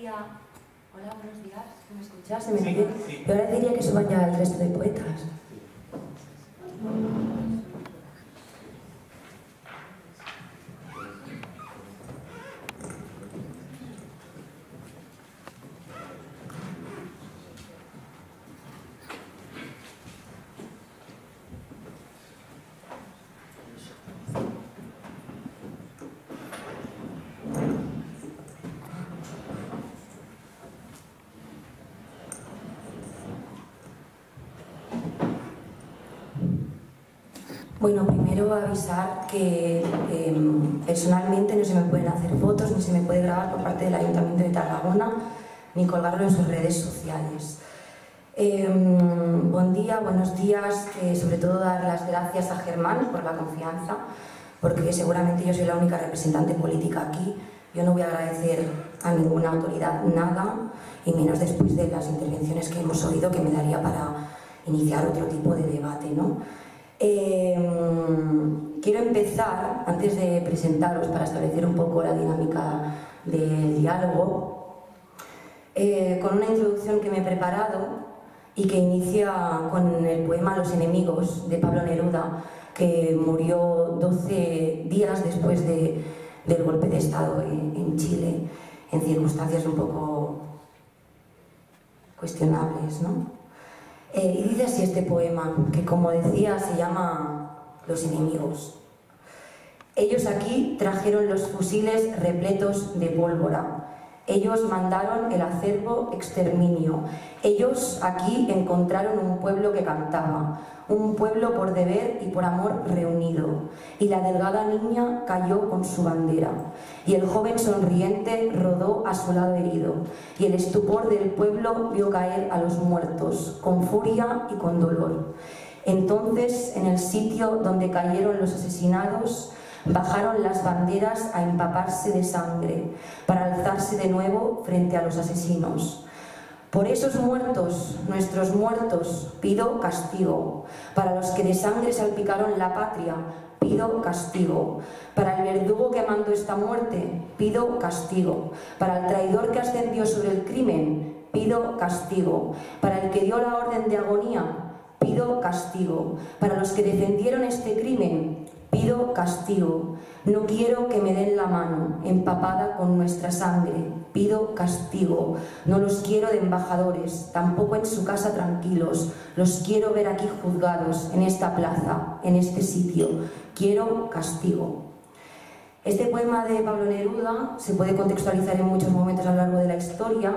agradecería... Hola, buenos días. ¿Me escuchas? ¿Se me sí, sí. Yo agradecería que suban ya el resto de poetas. Bueno, primero avisar que em, personalmente no se me pueden hacer fotos ni se me puede grabar por parte del Ayuntamiento de Tarragona ni colgarlo en sus redes sociales. Em, buen día, buenos días, sobre todo dar las gracias a Germán por la confianza, porque seguramente yo soy la única representante política aquí. Yo no voy a agradecer a ninguna autoridad nada, y menos después de las intervenciones que hemos oído, que me daría para iniciar otro tipo de debate. ¿no? Em, quiero empezar, antes de presentaros, para establecer un poco la dinámica del diálogo, eh, con una introducción que me he preparado y que inicia con el poema Los enemigos de Pablo Neruda, que murió 12 días después de, del golpe de Estado en, en Chile, en circunstancias un poco cuestionables, ¿no? Eh, y dice así este poema, que como decía se llama Los enemigos. Ellos aquí trajeron los fusiles repletos de pólvora. Ellos mandaron el acervo exterminio. Ellos aquí encontraron un pueblo que cantaba, un pueblo por deber y por amor reunido. Y la delgada niña cayó con su bandera, y el joven sonriente rodó a su lado herido, y el estupor del pueblo vio caer a los muertos, con furia y con dolor. Entonces, en el sitio donde cayeron los asesinados, bajaron las banderas a empaparse de sangre, para alzarse de nuevo frente a los asesinos. Por esos muertos, nuestros muertos, pido castigo. Para los que de sangre salpicaron la patria, pido castigo. Para el verdugo que mandó esta muerte, pido castigo. Para el traidor que ascendió sobre el crimen, pido castigo. Para el que dio la orden de agonía, pido castigo. Para los que defendieron este crimen, pido castigo. No quiero que me den la mano, empapada con nuestra sangre. Pido castigo. No los quiero de embajadores, tampoco en su casa tranquilos. Los quiero ver aquí juzgados, en esta plaza, en este sitio. Quiero castigo. Este poema de Pablo Neruda se puede contextualizar en muchos momentos a lo largo de la historia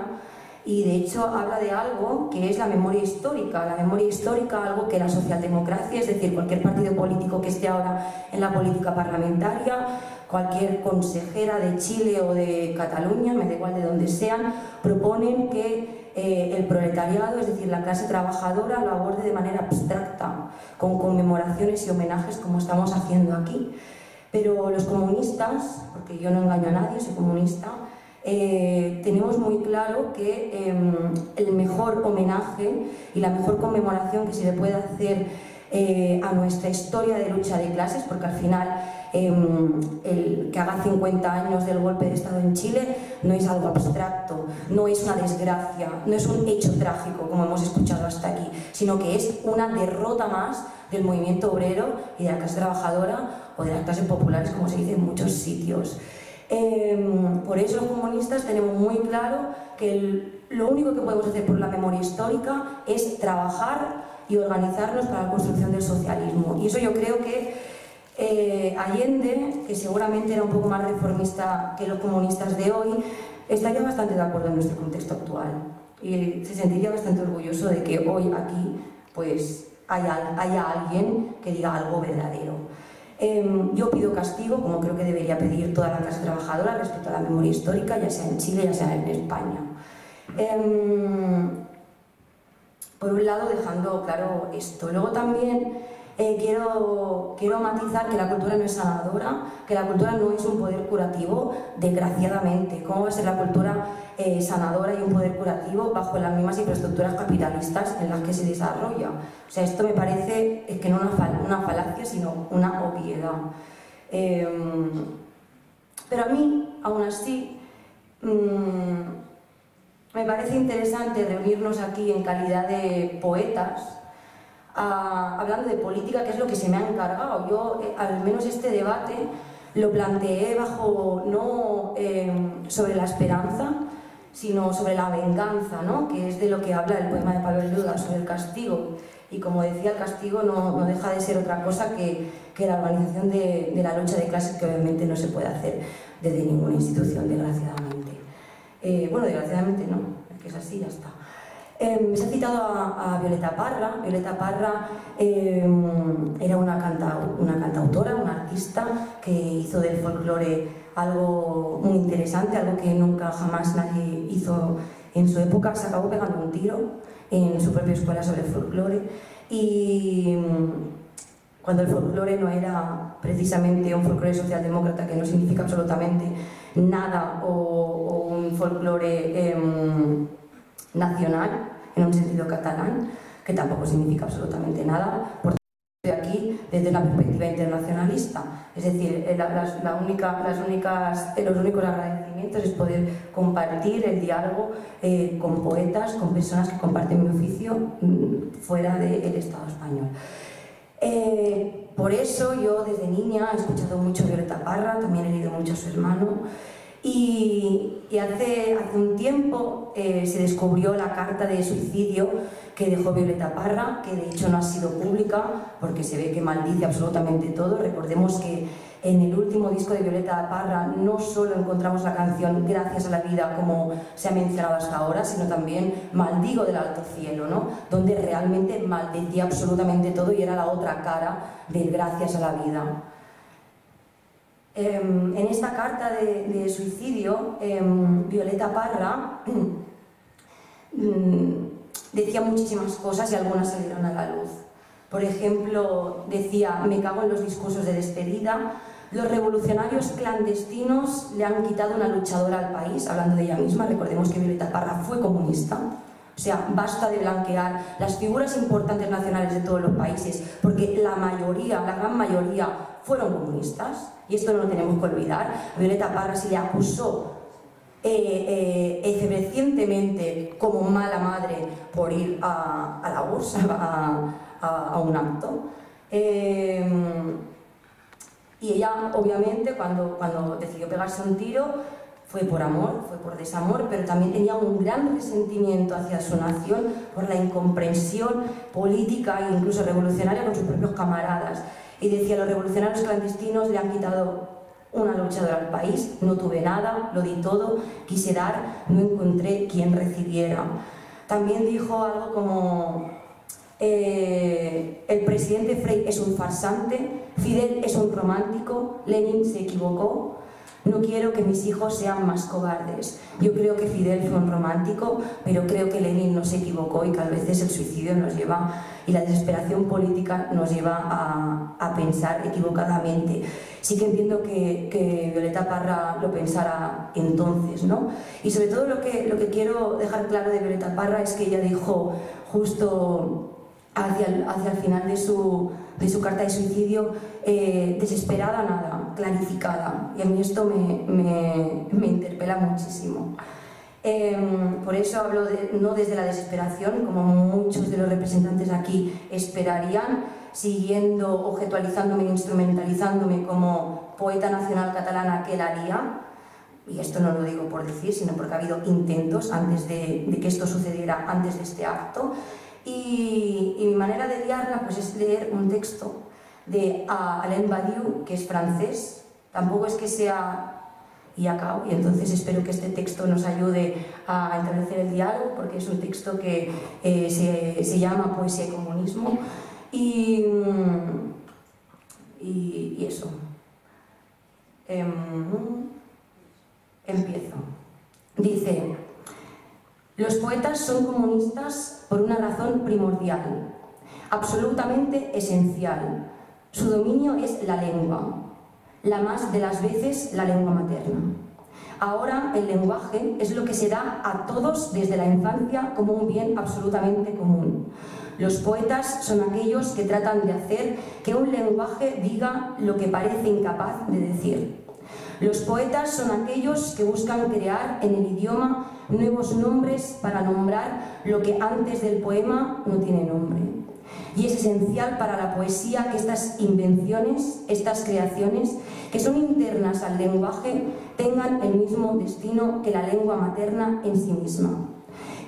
y de hecho habla de algo que es la memoria histórica. La memoria histórica, algo que la socialdemocracia, es decir, cualquier partido político que esté ahora en la política parlamentaria, cualquier consejera de Chile o de Cataluña, me da igual de donde sean, proponen que eh, el proletariado, es decir, la clase trabajadora, lo aborde de manera abstracta, con conmemoraciones y homenajes como estamos haciendo aquí. Pero los comunistas, porque yo no engaño a nadie, soy comunista, eh, tenemos muy claro que em, el mejor homenaje y la mejor conmemoración que se le puede hacer eh, a nuestra historia de lucha de clases, porque al final em, el que haga 50 años del golpe de Estado en Chile no es algo abstracto, no es una desgracia, no es un hecho trágico como hemos escuchado hasta aquí, sino que es una derrota más del movimiento obrero y de la clase trabajadora o de las clases populares, como se dice en muchos sitios. Em, por eso los comunistas tenemos muy claro que lo único que podemos hacer por la memoria histórica es trabajar y organizarnos para la construcción del socialismo. Y eso yo creo que eh, Allende, que seguramente era un poco más reformista que los comunistas de hoy, estaría bastante de acuerdo en nuestro contexto actual y se sentiría bastante orgulloso de que hoy aquí pues haya, haya alguien que diga algo verdadero. Em, yo pido castigo, como creo que debería pedir toda la clase trabajadora respecto a la memoria histórica, ya sea en Chile, ya sea en España. Em, por un lado, dejando claro esto. Luego también eh, quiero, quiero matizar que la cultura no es sanadora, que la cultura no es un poder curativo, desgraciadamente. ¿Cómo va a ser la cultura eh, sanadora y un poder curativo bajo las mismas infraestructuras capitalistas en las que se desarrolla. O sea, esto me parece es que no una, una falacia, sino una obviedad. Em, pero a mí, aún así, mm, me parece interesante reunirnos aquí en calidad de poetas, hablando de política, que es lo que se me ha encargado. Yo, eh, al menos este debate, lo planteé bajo, no em, sobre la esperanza, sino sobre la venganza, ¿no? que es de lo que habla el poema de Pablo Neruda, sobre el castigo. Y como decía, el castigo no, no deja de ser otra cosa que, que la organización de, de, la lucha de clases, que obviamente no se puede hacer desde ninguna institución, desgraciadamente. Eh, bueno, desgraciadamente no, que es así, ya está. Eh, se ha citado a, Violeta Parra. Violeta Parra em, era una, canta, una cantautora, una artista que hizo del folclore algo muy interesante, algo que nunca jamás nadie hizo en su época. Se acabó pegando un tiro en su propia escuela sobre el folclore y cuando el folclore no era precisamente un folclore socialdemócrata que no significa absolutamente nada o, un folclore em, nacional en un sentido catalán, que tampoco significa absolutamente nada. Por de aquí desde una perspectiva internacionalista. Es decir, eh, la única, las únicas, eh, los únicos agradecimientos es poder compartir el diálogo eh, con poetas, con personas que comparten mi oficio mm, fuera del Estado español. por eso yo desde niña he escuchado mucho Violeta Parra, también he leído mucho a su hermano. Y, hace, hace, un tiempo eh, se descubrió la carta de suicidio que dejó Violeta Parra, que de hecho no ha sido pública porque se ve que maldice absolutamente todo. Recordemos que en el último disco de Violeta Parra no solo encontramos la canción Gracias a la vida, como se ha mencionado hasta ahora, sino también Maldigo del alto cielo, ¿no? donde realmente maldecía absolutamente todo y era la otra cara del Gracias a la vida. Em, en esta carta de, suicidio, em, Violeta Parra mm, decía muchísimas cosas y algunas salieron a la luz. Por ejemplo, decía, me cago en los discursos de despedida, los revolucionarios clandestinos le han quitado una luchadora al país, hablando de ella misma, recordemos que Violeta Parra fue comunista, o sea, basta de blanquear las figuras importantes nacionales de todos los países, porque la mayoría, la gran mayoría, fueron comunistas, y esto no lo tenemos que olvidar. Violeta Parra se le acusó eh, eh, como mala madre por ir a, la URSS, a, un acto. Eh, y ella, obviamente, cuando, cuando decidió pegarse un tiro, fue por amor, fue por desamor, pero también tenía un gran resentimiento hacia su nación por la incomprensión política e incluso revolucionaria con sus propios camaradas. Y decía, los revolucionarios clandestinos le han quitado una luchadora al país, no tuve nada, lo di todo, quise dar, no encontré quien recibiera. También dijo algo como, eh, el presidente Frey es un farsante, Fidel es un romántico, Lenin se equivocó, no quiero que mis hijos sean más cobardes. Yo creo que Fidel fue un romántico, pero creo que Lenin no se equivocó y que a veces el suicidio nos lleva y la desesperación política nos lleva a, pensar equivocadamente. Sí que entiendo que, Violeta Parra lo pensara entonces, ¿no? Y sobre todo lo que, lo que quiero dejar claro de Violeta Parra es que ella dijo justo hacia el, hacia el final de su, de su carta de suicidio, eh, desesperada nada, clarificada. Y a mí esto me, interpela muchísimo. Em, por eso hablo no desde la desesperación, como muchos de los representantes aquí esperarían, siguiendo, objetualizándome, instrumentalizándome como poeta nacional catalana que la haría. Y esto no lo digo por decir, sino porque ha habido intentos antes de, de que esto sucediera, antes de este acto. Y, mi manera de liarla pues, es leer un texto de Alain Badiou, que es francés. Tampoco es que sea y acabo. Y entonces espero que este texto nos ayude a establecer el diálogo, porque es un texto que eh, se, se, llama Poesía y Comunismo. Y, y, eso. Em, empiezo. Dice, los poetas son comunistas por una razón primordial, absolutamente esencial. Su dominio es la lengua, la más de las veces la lengua materna. Ahora el lenguaje es lo que se da a todos desde la infancia como un bien absolutamente común. Los poetas son aquellos que tratan de hacer que un lenguaje diga lo que parece incapaz de decir. Los poetas son aquellos que buscan crear en el idioma nuevos nombres para nombrar lo que antes del poema no tiene nombre. Y es esencial para la poesía que estas invenciones, estas creaciones, que son internas al lenguaje, tengan el mismo destino que la lengua materna en sí misma,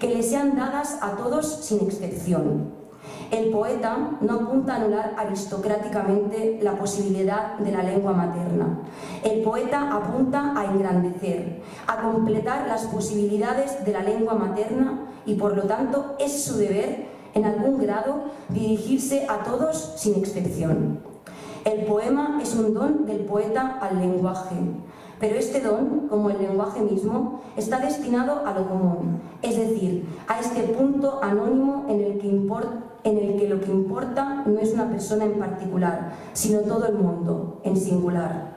que le sean dadas a todos sin excepción, el poeta no apunta a anular aristocráticamente la posibilidad de la lengua materna. El poeta apunta a engrandecer, a completar las posibilidades de la lengua materna y por lo tanto es su deber, en algún grado, dirigirse a todos sin excepción. El poema es un don del poeta al lenguaje, pero este don, como el lenguaje mismo, está destinado a lo común, es decir, a este punto anónimo en el que, lo que importa no es una persona en particular, sino todo el mundo, en singular.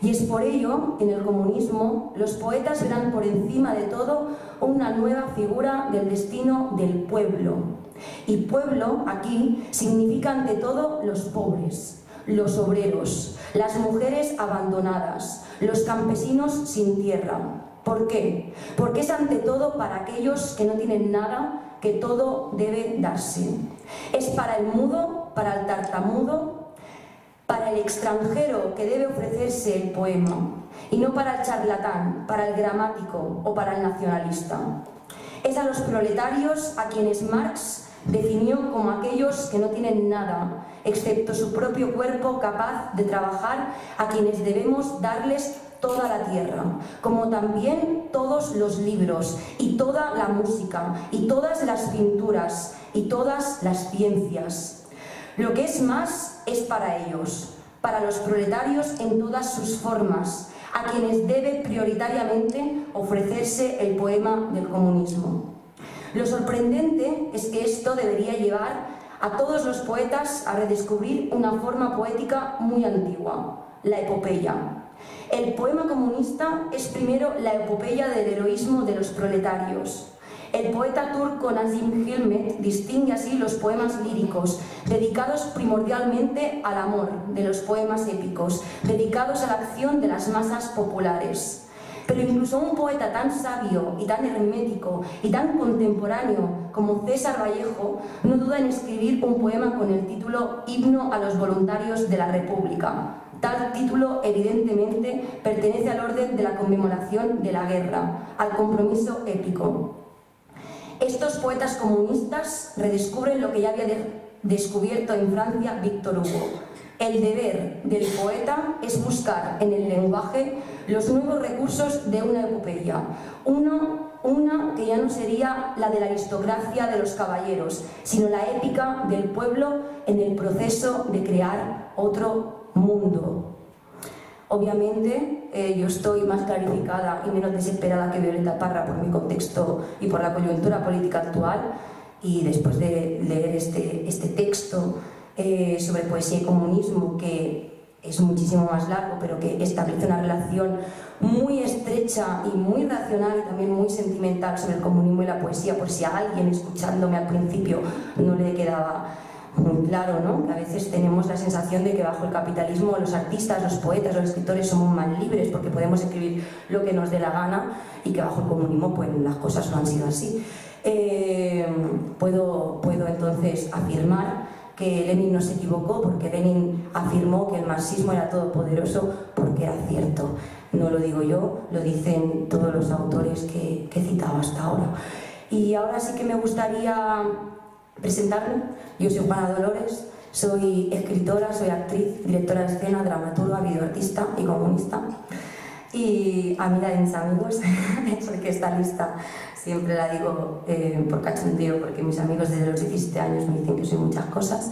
Y es por ello, en el comunismo, los poetas verán por encima de todo una nueva figura del destino del pueblo. Y pueblo, aquí, significa ante todo los pobres, los obreros, las mujeres abandonadas, los campesinos sin tierra. ¿Por qué? Porque es ante todo para aquellos que no tienen nada que todo debe darse. Es para el mudo, para el tartamudo, para el extranjero que debe ofrecerse el poema, y no para el charlatán, para el gramático o para el nacionalista. Es a los proletarios a quienes Marx definió como aquellos que no tienen nada, excepto su propio cuerpo capaz de trabajar, a quienes debemos darles toda la tierra, como también todos los libros y toda la música y todas las pinturas y todas las ciencias. Lo que es más es para ellos, para los proletarios en todas sus formas, a quienes debe prioritariamente ofrecerse el poema del comunismo. Lo sorprendente es que esto debería llevar a todos los poetas a redescubrir una forma poética muy antigua, la epopeya. El poema comunista es primero la epopeya del heroísmo de los proletarios. El poeta turco Nazim Hikmet distingue así los poemas líricos, dedicados primordialmente al amor, de los poemas épicos, dedicados a la acción de las masas populares. Pero incluso un poeta tan sabio y tan hermético y tan contemporáneo como César Vallejo no duda en escribir un poema con el título Himno a los voluntarios de la República. Tal título, evidentemente, pertenece al orden de la conmemoración de la guerra, al compromiso épico. Estos poetas comunistas redescubren lo que ya había descubierto en Francia Víctor Hugo, el deber del poeta es buscar en el lenguaje los nuevos recursos de una epopeya, una que ya no sería la de la aristocracia de los caballeros, sino la épica del pueblo en el proceso de crear otro mundo. Obviamente eh, yo estoy más clarificada y menos desesperada que Violeta Parra por mi contexto y por la coyuntura política actual y después de leer este, este texto eh, sobre poesía y comunismo, que es muchísimo más largo, pero que establece una relación muy estrecha y muy racional y también muy sentimental sobre el comunismo y la poesía, por si a alguien escuchándome al principio no le quedaba muy claro, ¿no? que a veces tenemos la sensación de que bajo el capitalismo los artistas, los poetas, los escritores somos más libres porque podemos escribir lo que nos dé la gana y que bajo el comunismo pues las cosas no han sido así. Eh, puedo, puedo entonces afirmar que Lenin no se equivocó porque Lenin afirmó que el marxismo era todopoderoso porque era cierto. No lo digo yo, lo dicen todos los autores que, he citado hasta ahora. Y ahora sí que me gustaría presentarme. Yo soy Juana Dolores, soy escritora, soy actriz, directora de escena, dramaturga, videoartista y comunista. Y amiga de mis amigos, porque esta lista siempre la digo eh, por cachondeo, porque mis amigos desde los 17 años me dicen que soy muchas cosas.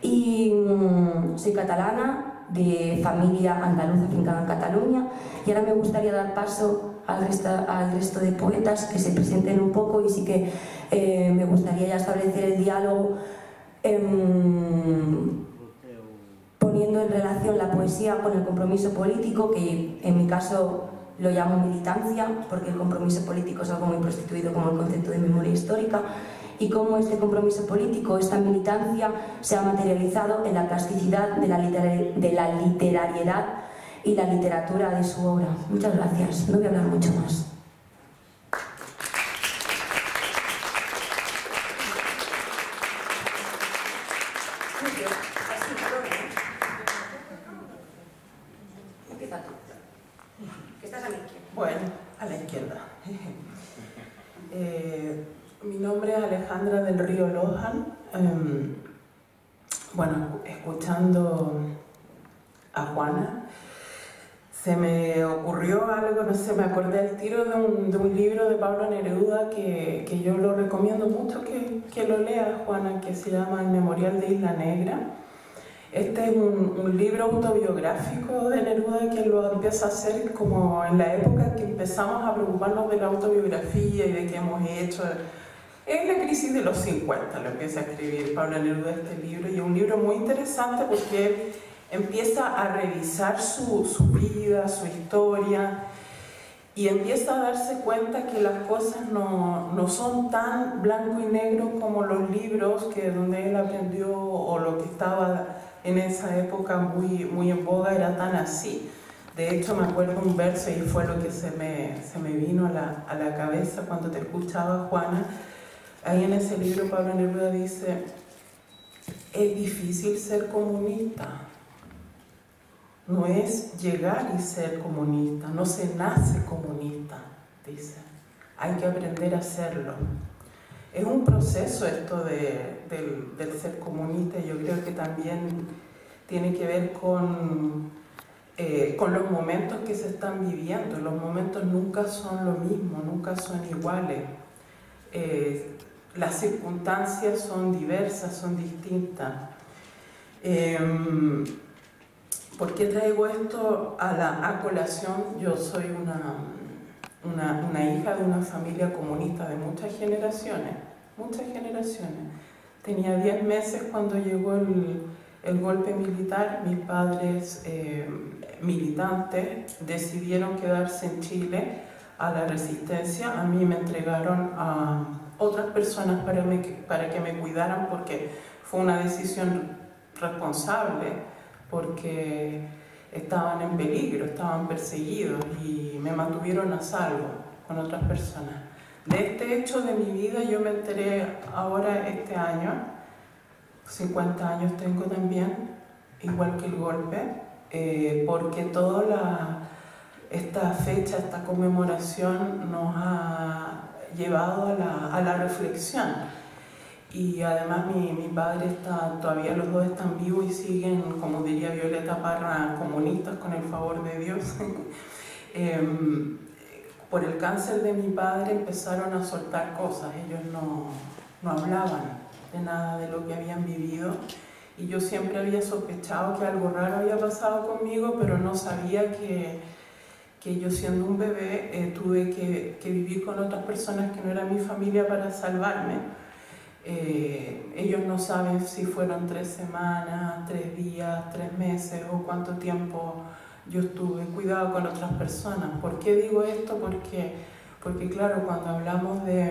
Y mm, soy catalana, de familia andaluza fincada en Cataluña, y ahora me gustaría dar paso al resto, al resto de poetas que se presenten un poco y sí que eh, me gustaría ya establecer el diálogo. Em, poniendo en relación la poesía con el compromiso político, que en mi caso lo llamo militancia, porque el compromiso político es algo muy prostituido como el concepto de memoria histórica, y cómo este compromiso político, esta militancia, se ha materializado en la plasticidad de la, de la literariedad y la literatura de su obra. Muchas gracias. No voy a hablar mucho más. Bueno, a la izquierda. Eh, mi nombre es Alejandra del Río Lojan. Em, bueno, escuchando a Juana, se me ocurrió algo, no sé, me acordé al tiro de un, libro de Pablo Neruda que, yo lo recomiendo mucho que, que lo lea, Juana, que se llama El Memorial de Isla Negra este es un, libro autobiográfico de Neruda que lo empieza a hacer como en la época que empezamos a preocuparnos de la autobiografía y de qué hemos hecho. Es la crisis de los 50, lo empieza a escribir Pablo Neruda este libro y es un libro muy interesante porque empieza a revisar su, su vida, su historia y empieza a darse cuenta que las cosas no, no, son tan blanco y negro como los libros que donde él aprendió o lo que estaba en esa época muy, muy en boga era tan así. De hecho, me acuerdo un verso y fue lo que se me, se me vino a la, a la cabeza cuando te escuchaba, Juana. Ahí en ese libro Pablo Neruda dice, es difícil ser comunista. No es llegar y ser comunista, no se nace comunista, dice. Hay que aprender a hacerlo. Es un proceso esto de, del, ser comunista, yo creo que también tiene que ver con, eh, con los momentos que se están viviendo. Los momentos nunca son lo mismo, nunca son iguales. Eh, las circunstancias son diversas, son distintas. Em, ¿Por qué traigo esto a la a colación? Yo soy una, una, una, hija de una familia comunista de muchas generaciones, muchas generaciones. Tenía 10 meses cuando llegó el, el golpe militar, mis padres eh, militantes decidieron quedarse en Chile a la resistencia. A mí me entregaron a otras personas para, para que me cuidaran porque fue una decisión responsable, porque estaban en peligro, estaban perseguidos y me mantuvieron a salvo con otras personas. De este hecho de mi vida yo me enteré ahora este año, 50 años tengo también, igual que el golpe, eh, porque toda esta fecha, esta conmemoración nos ha llevado a la, a la reflexión. Y además mi, mi, padre está, todavía los dos están vivos y siguen, como diría Violeta Parra, comunistas con el favor de Dios. Em, por el cáncer de mi padre empezaron a soltar cosas, ellos no, no hablaban de nada de lo que habían vivido y yo siempre había sospechado que algo raro había pasado conmigo, pero no sabía que, que yo siendo un bebé eh, tuve que, que, vivir con otras personas que no eran mi familia para salvarme. Eh, ellos no saben si fueron tres semanas, tres días, tres meses o cuánto tiempo yo estuve cuidado con otras personas. ¿Por qué digo esto? Porque, porque claro, cuando hablamos de,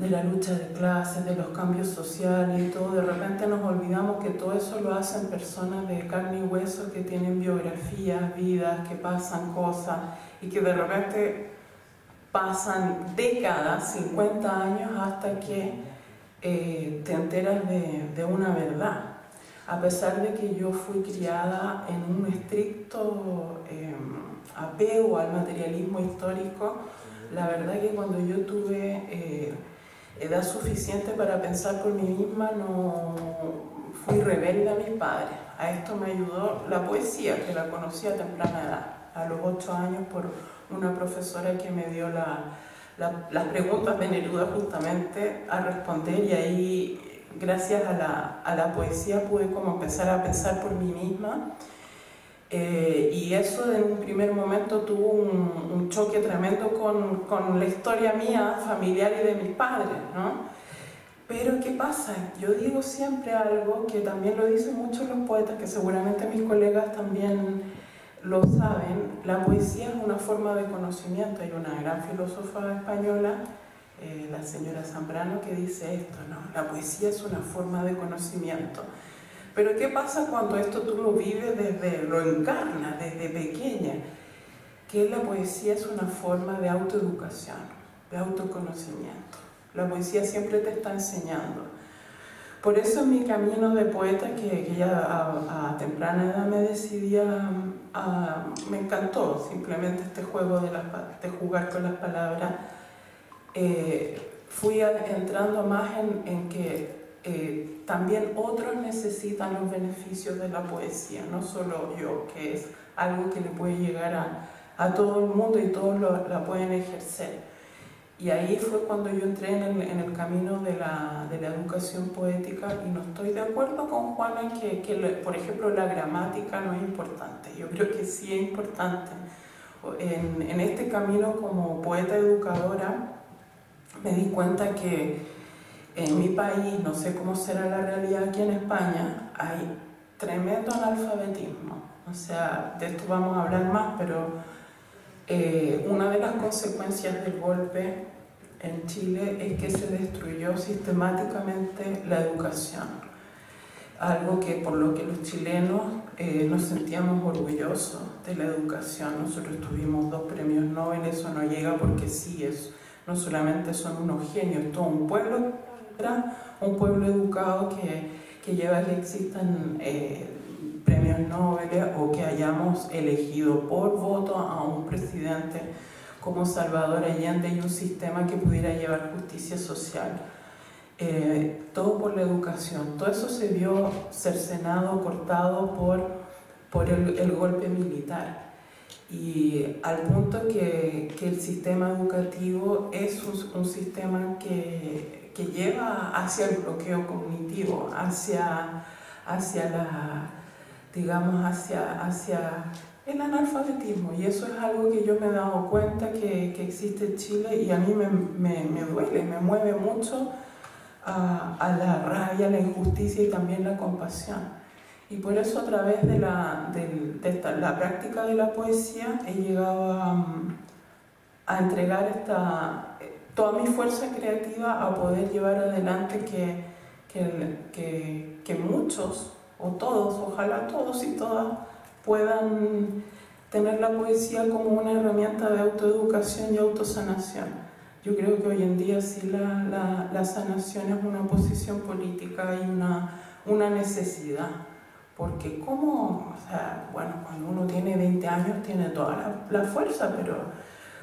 de la lucha de clases, de los cambios sociales y todo, de repente nos olvidamos que todo eso lo hacen personas de carne y hueso que tienen biografías, vidas, que pasan cosas y que de repente pasan décadas, 50 años, hasta que eh, te enteras de, una verdad. A pesar de que yo fui criada en un estricto em, apego al materialismo histórico, la verdad que cuando yo tuve eh, edad suficiente para pensar por mí misma, no fui rebelde a mis padres. A esto me ayudó la poesía, que la conocí a temprana edad, a los ocho años, por una profesora que me dio las preguntas de Neruda justamente a responder y ahí gracias a la, a la, poesía pude como empezar a pensar por mí misma eh, y eso en un primer momento tuvo un, un choque tremendo con, con, la historia mía familiar y de mis padres, ¿no? Pero ¿qué pasa? Yo digo siempre algo que también lo dicen muchos los poetas, que seguramente mis colegas también lo saben, la poesía es una forma de conocimiento. Hay una gran filósofa española eh, la señora Zambrano que dice esto, ¿no? La poesía es una forma de conocimiento. Pero ¿qué pasa cuando esto tú lo vives desde, lo encarnas desde pequeña? Que la poesía es una forma de autoeducación, de autoconocimiento. La poesía siempre te está enseñando. Por eso mi camino de poeta, que, ya a, temprana edad me decidía, me encantó simplemente este juego de, de jugar con las palabras, eh, fui entrando más en, en que eh, también otros necesitan los beneficios de la poesía, no solo yo, que es algo que le puede llegar a, a todo el mundo y todos lo, la pueden ejercer. Y ahí fue cuando yo entré en el, en el camino de la, de la, educación poética y no estoy de acuerdo con Juana que, que, por ejemplo, la gramática no es importante. Yo creo que sí es importante. En, en este camino como poeta educadora me di cuenta que en mi país, no sé cómo será la realidad aquí en España, hay tremendo analfabetismo. O sea, de esto vamos a hablar más, pero eh, una de las consecuencias del golpe en Chile es que se destruyó sistemáticamente la educación, algo que por lo que los chilenos eh, nos sentíamos orgullosos de la educación. Nosotros tuvimos dos premios Nobel, eso no llega porque sí, es, no solamente son unos genios, todo un pueblo, un pueblo educado que, que lleva que existan eh, premios Nobel o que hayamos elegido por voto a un presidente como Salvador Allende y un sistema que pudiera llevar justicia social. Eh, todo por la educación. Todo eso se vio cercenado, cortado por, por el, golpe militar. Y al punto que, que el sistema educativo es un, un sistema que, que, lleva hacia el bloqueo cognitivo, hacia, hacia la digamos, hacia, hacia el analfabetismo. Y eso es algo que yo me he dado cuenta que, que existe en Chile y a mí me, me, me duele, me mueve mucho a, a, la rabia, la injusticia y también la compasión. Y por eso a través de la, de, esta, la práctica de la poesía he llegado a, a entregar esta, toda mi fuerza creativa a poder llevar adelante que, que, que, que muchos o todos, ojalá todos y todas puedan tener la poesía como una herramienta de autoeducación y autosanación. Yo creo que hoy en día sí la, la, la sanación es una posición política y una, una necesidad, porque como, o sea, bueno, cuando uno tiene 20 años tiene toda la, la fuerza, pero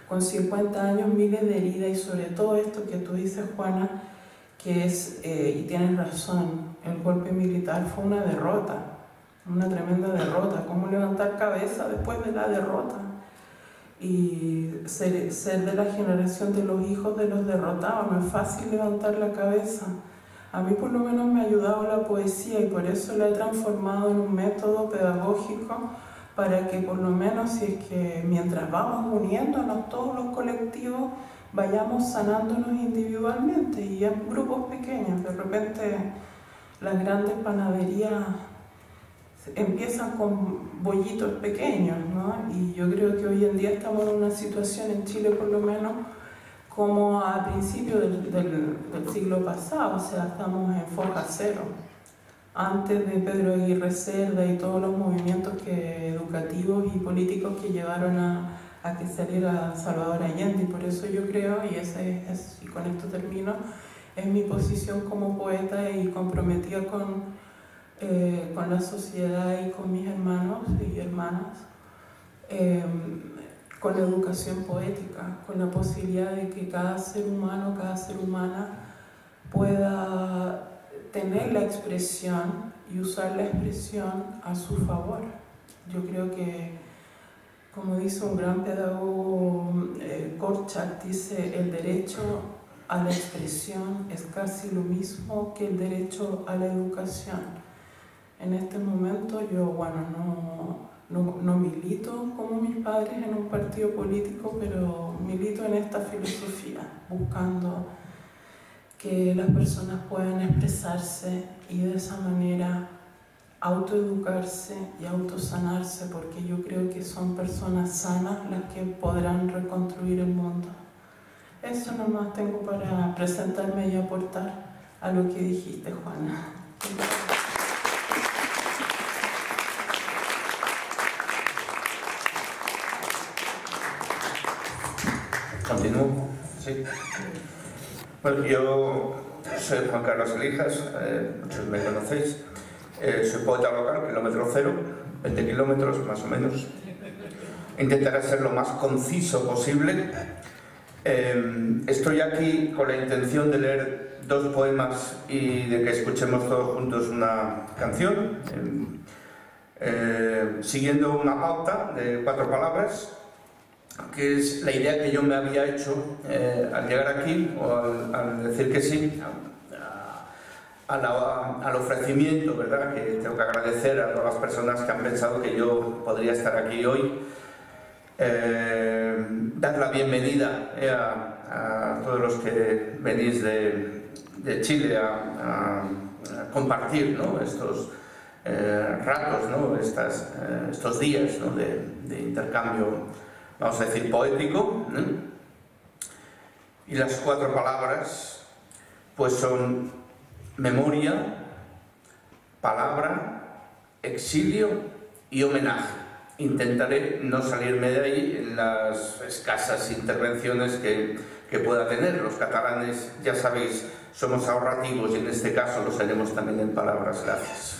con 50 años miles de heridas y sobre todo esto que tú dices, Juana, que es, eh, y tienes razón, el golpe militar fue una derrota, una tremenda derrota. ¿Cómo levantar cabeza después de la derrota? Y ser, ser de la generación de los hijos de los derrotados, no es fácil levantar la cabeza. A mí por lo menos me ha ayudado la poesía y por eso la he transformado en un método pedagógico para que por lo menos si es que mientras vamos uniéndonos todos los colectivos, vayamos sanándonos individualmente y en grupos pequeños. De repente las grandes panaderías empiezan con bollitos pequeños, ¿no? Y yo creo que hoy en día estamos en una situación en Chile por lo menos como a principios del, siglo pasado, o sea, estamos en foja cero. Antes de Pedro Aguirre Cerda y todos los movimientos que, educativos y políticos que llevaron a, a que saliera Salvador Allende, y por eso yo creo, y, ese es, y con esto termino, es mi posición como poeta y comprometida con, eh, con la sociedad y con mis hermanos y hermanas, eh, con la educación poética, con la posibilidad de que cada ser humano, cada ser humana pueda tener la expresión y usar la expresión a su favor. Yo creo que, como dice un gran pedagogo, eh, Korchak, dice, el derecho a la expresión es casi lo mismo que el derecho a la educación. En este momento yo, bueno, no, no, milito como mis padres en un partido político, pero milito en esta filosofía, buscando que las personas puedan expresarse y de esa manera autoeducarse y autosanarse, porque yo creo que son personas sanas las que podrán reconstruir el mundo. Eso nomás tengo para presentarme y aportar a lo que dijiste, Juana. Continúo. Sí. Bueno, yo soy Juan Carlos Elijas, eh, muchos me conocéis. Eh, soy poeta local, kilómetro cero, 20 kilómetros más o menos. Intentaré ser lo más conciso posible. Eh, estoy aquí con la intención de leer dos poemas y de que escuchemos todos juntos una canción, siguiendo una pauta de cuatro palabras que es la idea que yo me había hecho eh, al llegar aquí, o al, decir que sí, al ofrecimiento, ¿verdad? Que tengo que agradecer a todas las personas que han pensado que yo podría estar aquí hoy. Eh, dar la bienvenida eh, a, todos los que venís de, Chile a, compartir estos ratos, ¿no? Estas, estos días de, de intercambio vamos a decir, poético. Y las cuatro palabras, pues son memoria, palabra, exilio y homenaje. Intentaré no salirme de ahí en las escasas intervenciones que, que pueda tener. Los catalanes, ya sabéis, somos ahorrativos y en este caso lo seremos también en palabras. Gracias.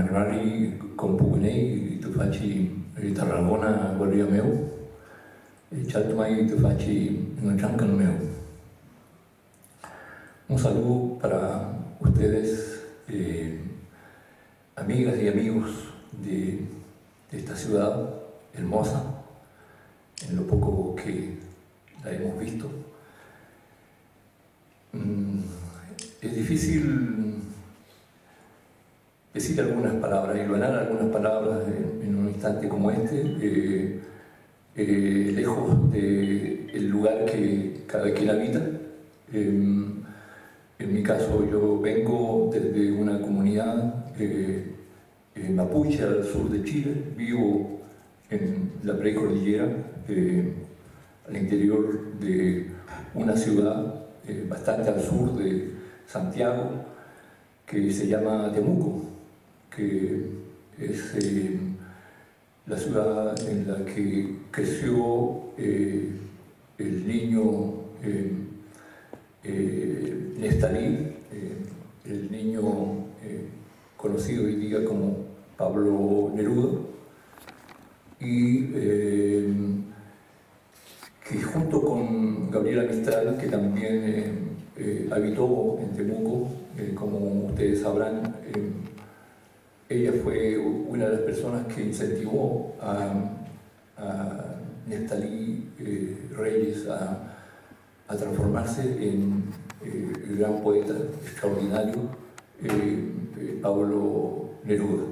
Marmari con Pugnei tu facci Tarragona guardia meu e certo mai tu facci un chancan meu. Un saludo para ustedes, eh, amigas y amigos de, de esta ciudad hermosa, en lo poco que la hemos visto. Mm, es difícil decir algunas palabras, hilvanar algunas palabras en, un instante como este, eh, eh, lejos del lugar que cada quien habita. Em, en mi caso yo vengo desde una comunidad eh, mapuche al sur de Chile, vivo en la precordillera, al interior de una ciudad bastante al sur de Santiago, que se llama Temuco que es eh, la ciudad en la que creció eh, el niño eh, Nestalí, el niño conocido hoy día como Pablo Neruda, y que junto con Gabriela Mistral, que también habitó en Temuco, como ustedes sabrán, ella fue una de las personas que incentivó a, a Nestalí eh, Reyes a, transformarse en eh, el gran poeta extraordinario eh, Pablo Neruda.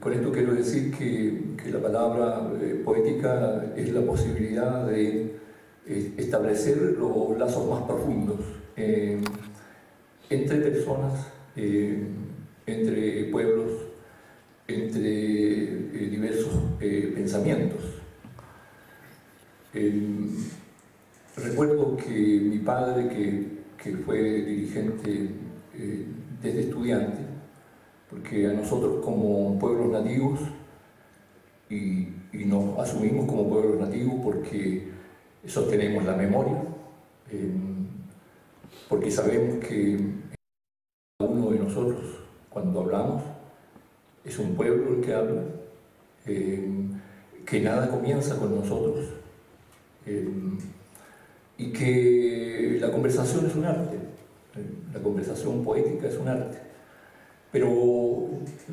con esto quiero decir que, que la palabra poética es la posibilidad de establecer los lazos más profundos entre personas entre pueblos, entre eh, diversos eh, pensamientos. recuerdo que mi padre, que, fue dirigente eh, desde estudiante, porque a nosotros como pueblos nativos, y, y nos asumimos como pueblos nativos porque sostenemos la memoria, porque sabemos que uno de nosotros cuando hablamos, es un pueblo el que habla, eh, que nada comienza con nosotros eh, y que la conversación es un arte, eh, la conversación poética es un arte, pero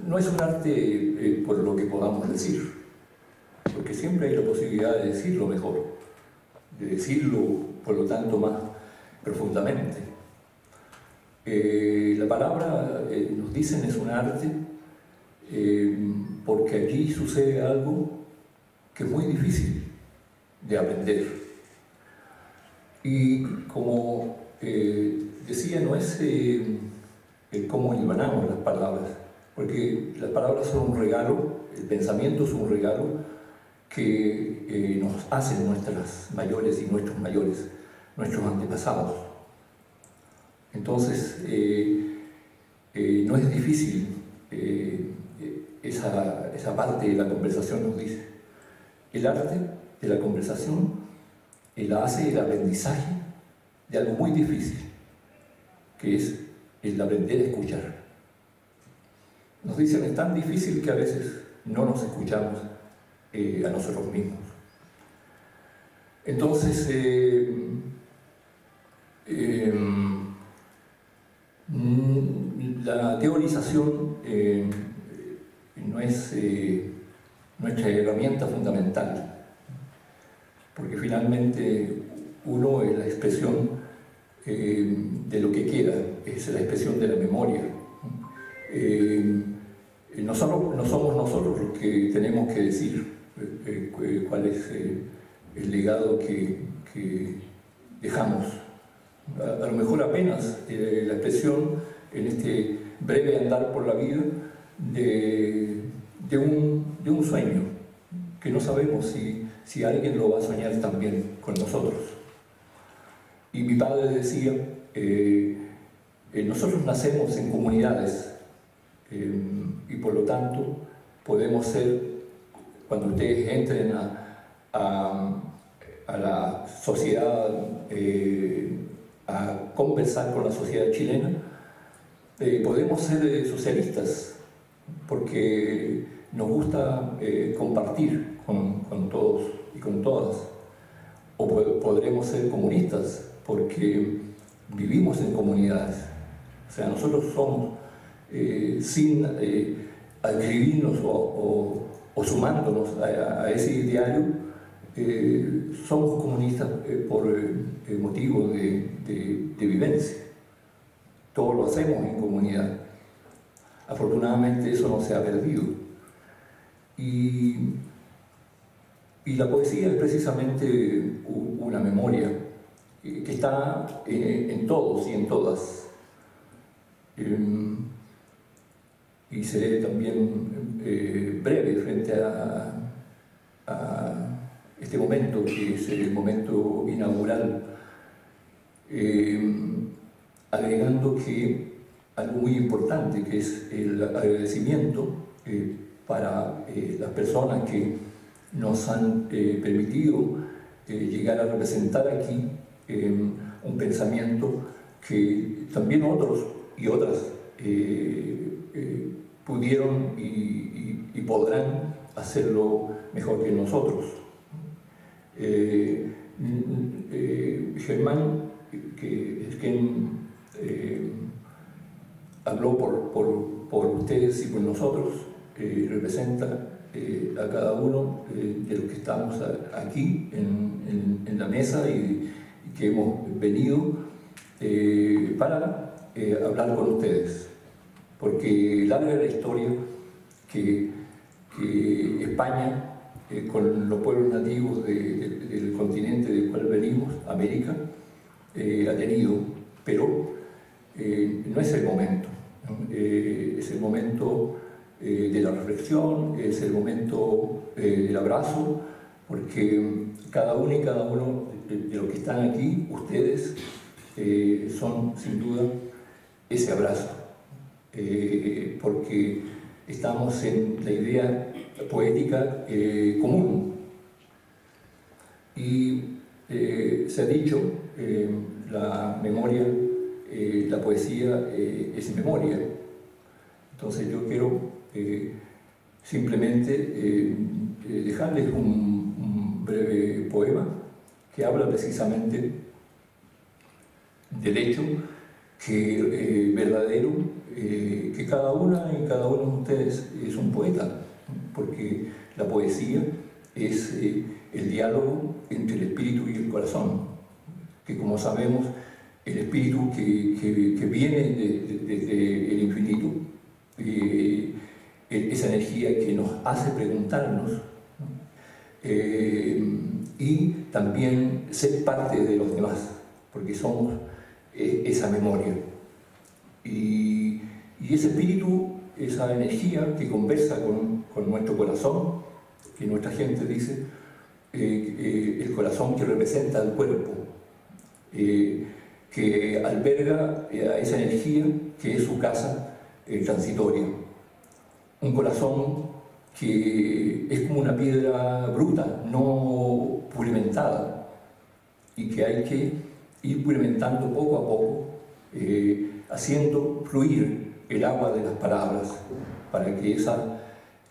no es un arte por lo que podamos decir, porque siempre hay la posibilidad de decirlo mejor, de decirlo por lo tanto más profundamente. Eh, la palabra, eh, nos dicen, es un arte, eh, porque allí sucede algo que es muy difícil de aprender. Y como decía, no es cómo hilvanamos las palabras, porque las palabras son un regalo, el pensamiento es un regalo, que nos hacen nuestras mayores y nuestros mayores, nuestros antepasados. Entonces, eh, eh, no es difícil, esa, esa parte de la conversación nos dice, el arte de la conversación la hace el aprendizaje de algo muy difícil, que es el aprender a escuchar. Nos dicen, es tan difícil que a veces no nos escuchamos eh, a nosotros mismos. Entonces, eh, em, la teorización eh, no es nuestra herramienta fundamental, porque finalmente uno es la expresión de lo que quiera, es la expresión de la memoria. no, somos nosotros los que tenemos que decir eh, eh, cuál es eh, el legado que, dejamos. A, lo mejor apenas la expresión en este breve andar por la vida de, un, sueño, que no sabemos si, si alguien lo va a soñar también con nosotros. Y mi padre decía, nosotros nacemos en comunidades y por lo tanto podemos ser cuando ustedes entren a, la sociedad, eh, a conversar con la sociedad chilena, eh, podemos ser eh, socialistas, porque nos gusta compartir con, todos y con todas. O podremos ser comunistas, porque vivimos en comunidades. O sea, nosotros somos, sin adscribirnos o sumándonos a, ese ideario, eh, somos comunistas eh, por eh, motivo de, vivencia. Todo lo hacemos en comunidad. Afortunadamente eso no se ha perdido. Y, la poesía es precisamente una memoria que está en todos y en todas. Em, y seré también eh, breve frente a, este momento, que es el momento inaugural, eh, agregando que algo muy importante, que es el agradecimiento eh, para las personas que nos han permitido llegar a representar aquí un pensamiento que también otros y otras pudieron y, podrán hacerlo mejor que nosotros. Eh, eh, Germán, que es quien eh, habló por, ustedes y por nosotros, representa a cada uno de los que estamos aquí en, la mesa y, que hemos venido para hablar con ustedes. Porque larga la historia que, España, eh, con los pueblos nativos del continente del cual venimos, América, eh, ha tenido, pero eh, no es el momento. es el momento de la reflexión, es el momento del abrazo, porque cada uno y cada uno de los que están aquí, ustedes, son sin duda ese abrazo eh, porque estamos en la idea poética eh, común. Y eh, se ha dicho, la memoria, la poesía es memoria. Entonces yo quiero simplemente dejarles un, breve poema que habla precisamente del hecho que verdadero eh, que cada una y cada uno de ustedes es un poeta, porque la poesía es eh, el diálogo entre el espíritu y el corazón, que como sabemos, el espíritu que, viene desde el infinito, eh, esa energía que nos hace preguntarnos y también ser parte de los demás, porque somos esa memoria. Y y ese espíritu, esa energía que conversa con, nuestro corazón, que nuestra gente dice, eh, eh, el corazón que representa el cuerpo, eh, que alberga a esa energía que es su casa transitoria. Un corazón que es como una piedra bruta, no pulimentada, y que hay que ir pulimentando poco a poco, haciendo fluir el agua de las palabras, para que esa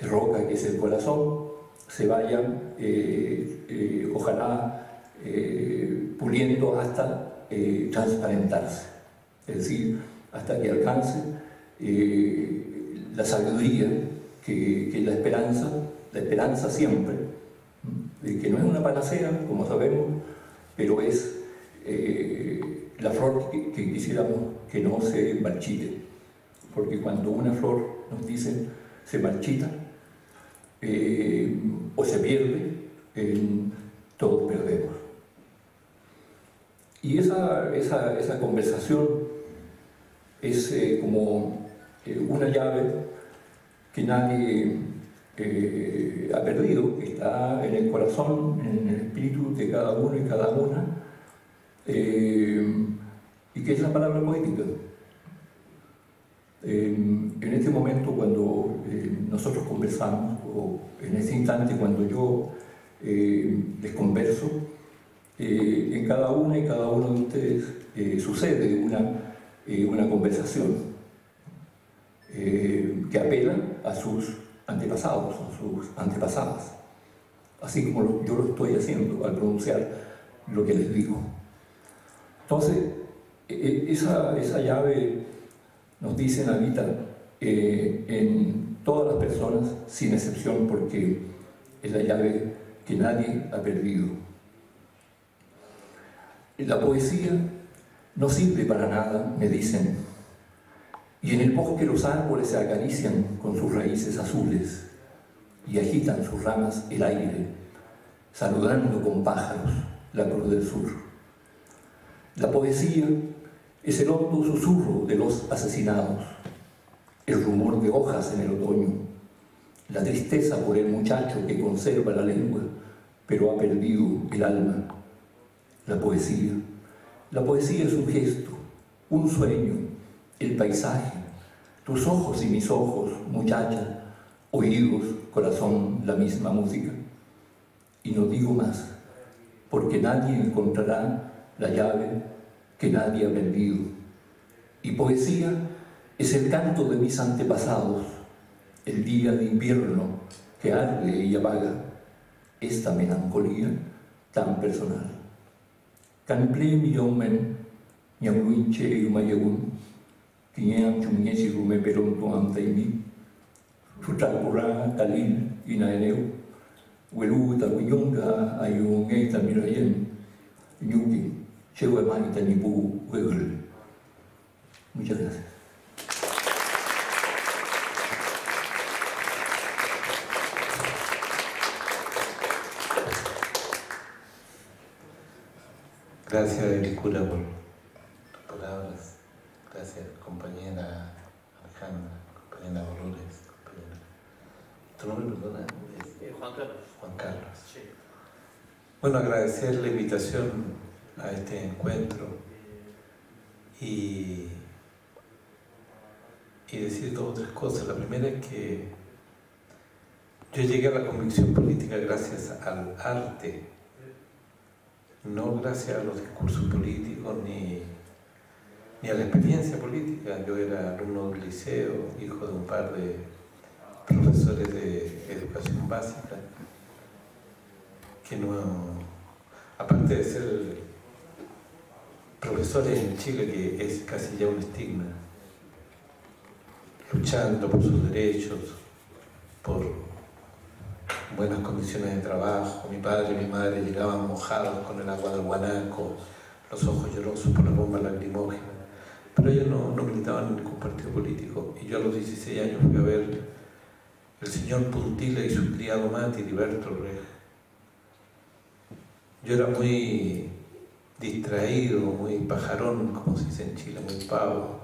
roca que es el corazón se vaya, eh, eh, ojalá, eh, puliendo hasta transparentarse, es decir, hasta que alcance la sabiduría que, es la esperanza, la esperanza siempre, que no es una panacea, como sabemos, pero es la flor que, que quisiéramos que no se marchite, porque cuando una flor nos dice se marchita, eh, o se pierde, todos perdemos. Y esa, esa, conversación es eh, como eh, una llave que nadie ha perdido, que está en el corazón, en el espíritu de cada uno y cada una, y que es la palabra poética. en este momento, cuando nosotros conversamos, o en ese instante cuando yo eh, les converso, eh, en cada una y cada uno de ustedes eh, sucede una, una conversación que apela a sus antepasados, a sus antepasadas, así como yo lo estoy haciendo al pronunciar lo que les digo. Entonces, e, e, esa, esa llave nos dice Navita en todas las personas, sin excepción, porque es la llave que nadie ha perdido. La poesía no sirve para nada, me dicen, y en el bosque los árboles se acarician con sus raíces azules y agitan sus ramas el aire, saludando con pájaros la cruz del sur. La poesía es el hondo susurro de los asesinados el rumor de hojas en el otoño, la tristeza por el muchacho que conserva la lengua, pero ha perdido el alma, la poesía. La poesía es un gesto, un sueño, el paisaje, tus ojos y mis ojos, muchacha, oídos, corazón, la misma música. Y no digo más, porque nadie encontrará la llave que nadie ha perdido. Y poesía es el canto de mis antepasados, el día de invierno que arde y apaga esta melancolía tan personal. Tăng bí mô mên nhằm ngươi chê yêu mà yêu ngươi Kỳ nhé ạm chung nhé chìa mê bê rộng tuôn ám tay mi Phụ trạng bố ra tà linh y nai nêu Gracias, Elicura, por tus palabras. Gracias, compañera Alejandra, compañera Dolores, compañera. ¿Tu nombre, perdona? Es Juan Carlos. Juan Carlos. Sí. Bueno, agradecer la invitación a este encuentro y, y decir dos o tres cosas. La primera es que yo llegué a la convicción política gracias al arte gracias a los discursos políticos ni, a la experiencia política. Yo era alumno del liceo, hijo de un par de profesores de educación básica, que no, aparte de ser profesores en Chile, que es casi ya un estigma, luchando por sus derechos, por buenas condiciones de trabajo. Mi padre y mi madre llegaban mojados con el agua del guanaco, los ojos llorosos por la bomba lacrimógena. Pero ellos no, no militaban en ningún partido político. Y yo a los 16 años fui a ver el señor Puntila y su criado Mati, Liberto Rey. Yo era muy distraído, muy pajarón, como se dice en Chile, muy pavo.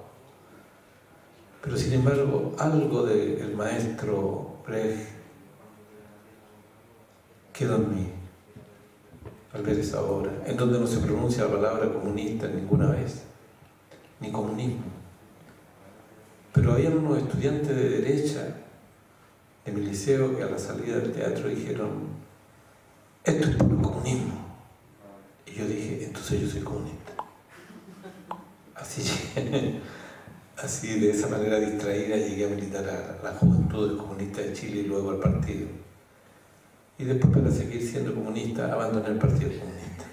Pero sin embargo, algo del maestro Brecht quedó en mí al ver esa obra, en donde no se pronuncia la palabra comunista ninguna vez, ni comunismo. Pero había unos estudiantes de derecha en mi liceo que a la salida del teatro dijeron, esto es puro comunismo. Y yo dije, entonces yo soy comunista. Así, así de esa manera distraída llegué a militar a la Juventud Comunista de Chile y luego al partido. Y después para seguir siendo comunista abandoné el Partido Comunista.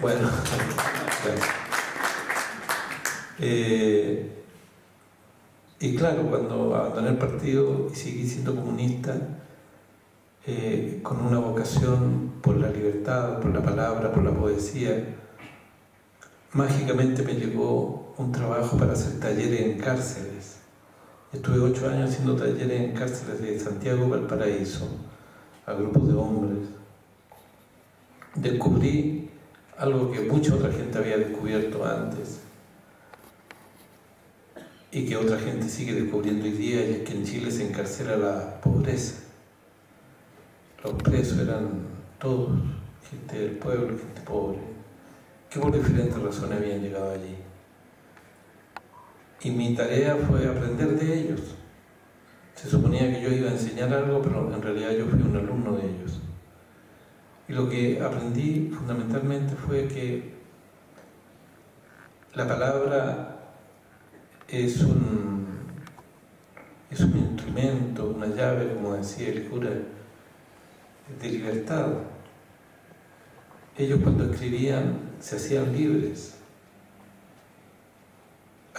Bueno, bueno. Eh, y claro, cuando abandoné el partido y seguí siendo comunista, eh, con una vocación por la libertad, por la palabra, por la poesía, mágicamente me llegó un trabajo para hacer talleres en cárceles. Estuve ocho años haciendo talleres en cárceles de Santiago, Valparaíso, a grupos de hombres. Descubrí algo que mucha otra gente había descubierto antes y que otra gente sigue descubriendo hoy día, y es que en Chile se encarcela la pobreza. Los presos eran todos, gente del pueblo, gente pobre, que por diferentes razones habían llegado allí. Y mi tarea fue aprender de ellos. Se suponía que yo iba a enseñar algo, pero en realidad yo fui un alumno de ellos. Y lo que aprendí fundamentalmente fue que la palabra es un, es un instrumento, una llave, como decía el cura, de libertad. Ellos cuando escribían se hacían libres.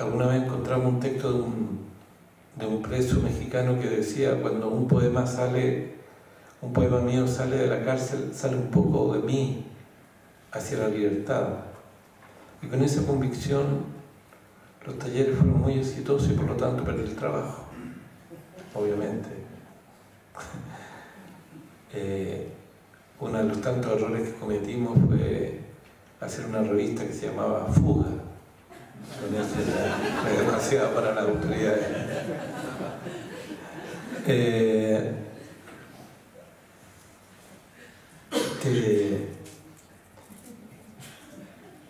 Alguna vez encontramos un texto de un, preso mexicano que decía, cuando un poema sale, un poema mío sale de la cárcel, sale un poco de mí hacia la libertad. Y con esa convicción los talleres fueron muy exitosos y por lo tanto perdí el trabajo, obviamente. Eh, uno de los tantos errores que cometimos fue hacer una revista que se llamaba Fuga. Fue demasiado para la autoridad. Eh,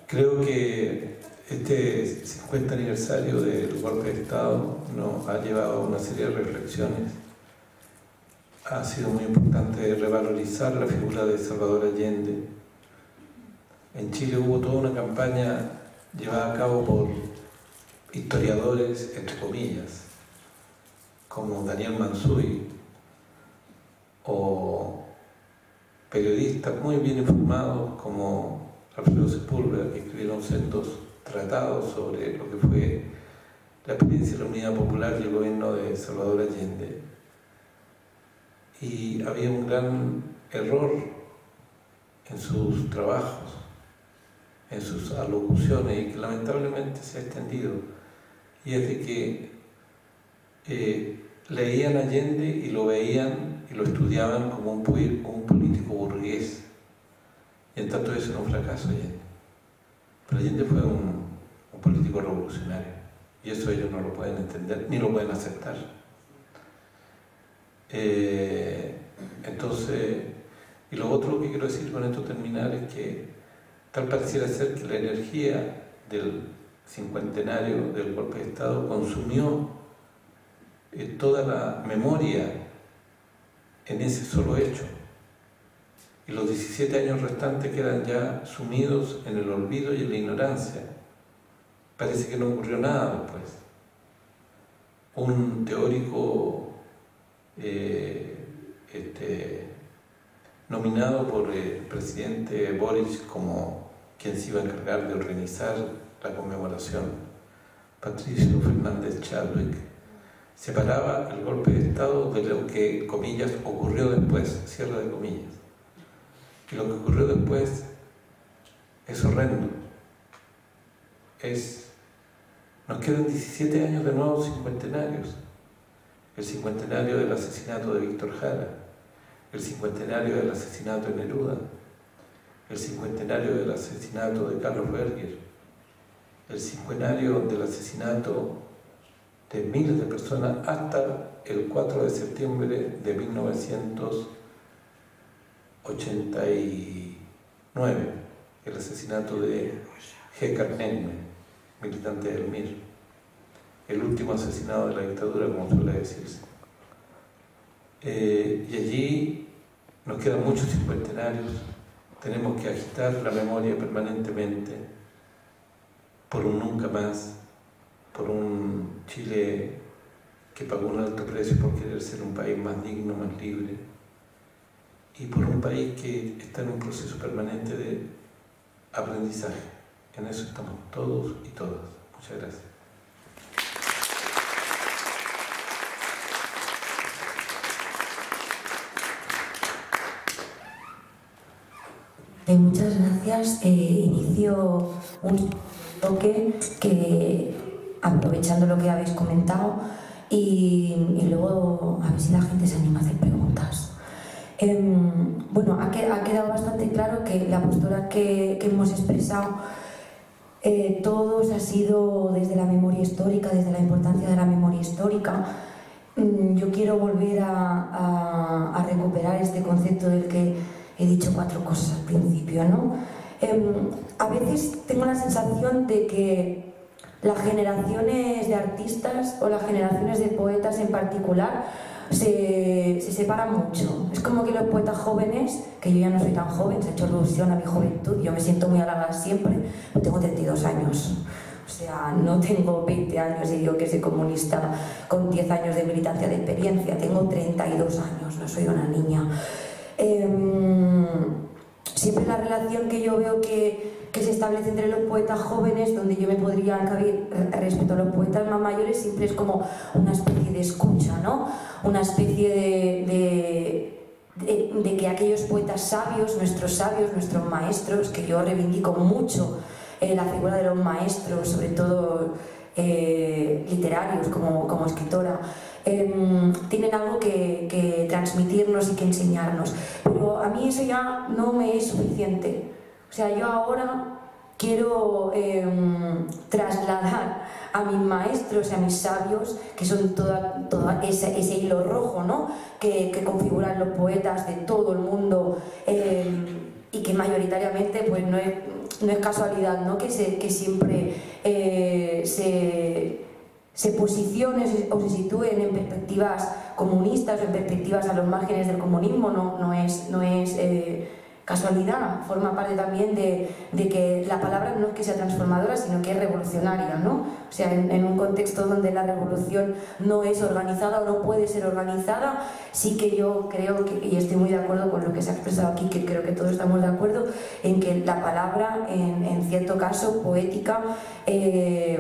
creo que este 50 aniversario del golpe de Estado nos ha llevado a una serie de reflexiones. Ha sido muy importante revalorizar la figura de Salvador Allende. En Chile hubo toda una campaña llevada a cabo por historiadores, entre comillas, como Daniel Mansuy, o periodistas muy bien informados como Alfredo Sepúlveda, que escribieron centros tratados sobre lo que fue la experiencia de la Unidad Popular y el gobierno de Salvador Allende. Y había un gran error en sus trabajos, en sus alocuciones, y que lamentablemente se ha extendido, y es de que eh, leían Allende y lo veían y lo estudiaban como un, un político burgués. Y en tanto eso era un fracaso Allende. Pero Allende fue un, político revolucionario y eso ellos no lo pueden entender ni lo pueden aceptar. Eh, entonces, y lo otro que quiero decir con esto terminar es que tal pareciera ser que la energía del cincuentenario del golpe de Estado consumió eh, toda la memoria en ese solo hecho y los 17 años restantes quedan ya sumidos en el olvido y en la ignorancia. Parece que no ocurrió nada después. Un teórico eh, este, nominado por el presidente Boris como quien se iba a encargar de organizar la conmemoración, Patricio Fernández Chadwick, separaba el golpe de Estado de lo que, comillas, ocurrió después, cierre de comillas. Y lo que ocurrió después es horrendo. Es, nos quedan 17 años de nuevos cincuentenarios. El cincuentenario del asesinato de Víctor Jara, el cincuentenario del asesinato de Neruda, el cincuentenario del asesinato de Carlos Berger, el cincuentenario del asesinato de miles de personas hasta el 4 de septiembre de 1989, el asesinato de G. Carnegme, militante del MIR, el último asesinado de la dictadura, como suele decirse. Eh, y allí nos quedan muchos cincuentenarios, tenemos que agitar la memoria permanentemente por un nunca más, por un Chile que pagó un alto precio por querer ser un país más digno, más libre, y por un país que está en un proceso permanente de aprendizaje. En eso estamos todos y todas. Muchas gracias. Eh, muchas gracias. Eh, inicio un toque que, aprovechando lo que habéis comentado, y, luego a ver si la gente se anima a hacer preguntas. Em, bueno, ha, quedado bastante claro que la postura que, hemos expresado eh, todos ha sido desde la memoria histórica, desde la importancia de la memoria histórica. Mm, yo quiero volver a, recuperar este concepto del que he dicho cuatro cosas al principio. ¿no? Em, a veces tengo la sensación de que las generaciones de artistas o las generaciones de poetas en particular se, separan mucho. Es como que los poetas jóvenes, que yo ya no soy tan joven, se ha hecho alusión a mi juventud, yo me siento muy halagada siempre, tengo 32 años. O sea, no tengo 20 años y digo que soy comunista con 10 años de militancia de experiencia, tengo 32 años, no soy una niña. Em, siempre la relación que yo veo que que se establece entre los poetas jóvenes, donde yo me podría encabir respecto a los poetas más mayores, siempre es como una especie de escucha, ¿no? Una especie de, de, que aquellos poetas sabios, nuestros sabios, nuestros maestros, que yo reivindico mucho eh, la figura de los maestros, sobre todo eh, literarios como, como escritora, em, tienen algo que, que, transmitirnos y que enseñarnos. Pero a mí eso ya no me es suficiente. O sea, yo ahora quiero em, trasladar a mis maestros a mis sabios, que son toda, ese, hilo rojo ¿no? que, configuran los poetas de todo el mundo em, y que mayoritariamente pues, no, es, no es casualidad ¿no? que, se, que siempre eh, se, se posicionen o se sitúen en perspectivas comunistas o en perspectivas a los márgenes del comunismo, no, no es... No es eh, casualidad, forma parte también de, que la palabra no es que sea transformadora, sino que es revolucionaria, ¿no? O sea, en, un contexto donde la revolución no es organizada o no puede ser organizada, sí que yo creo y estoy muy de acuerdo con lo que se ha expresado aquí, que creo que todos estamos de acuerdo, en que la palabra, en, cierto caso, poética, eh,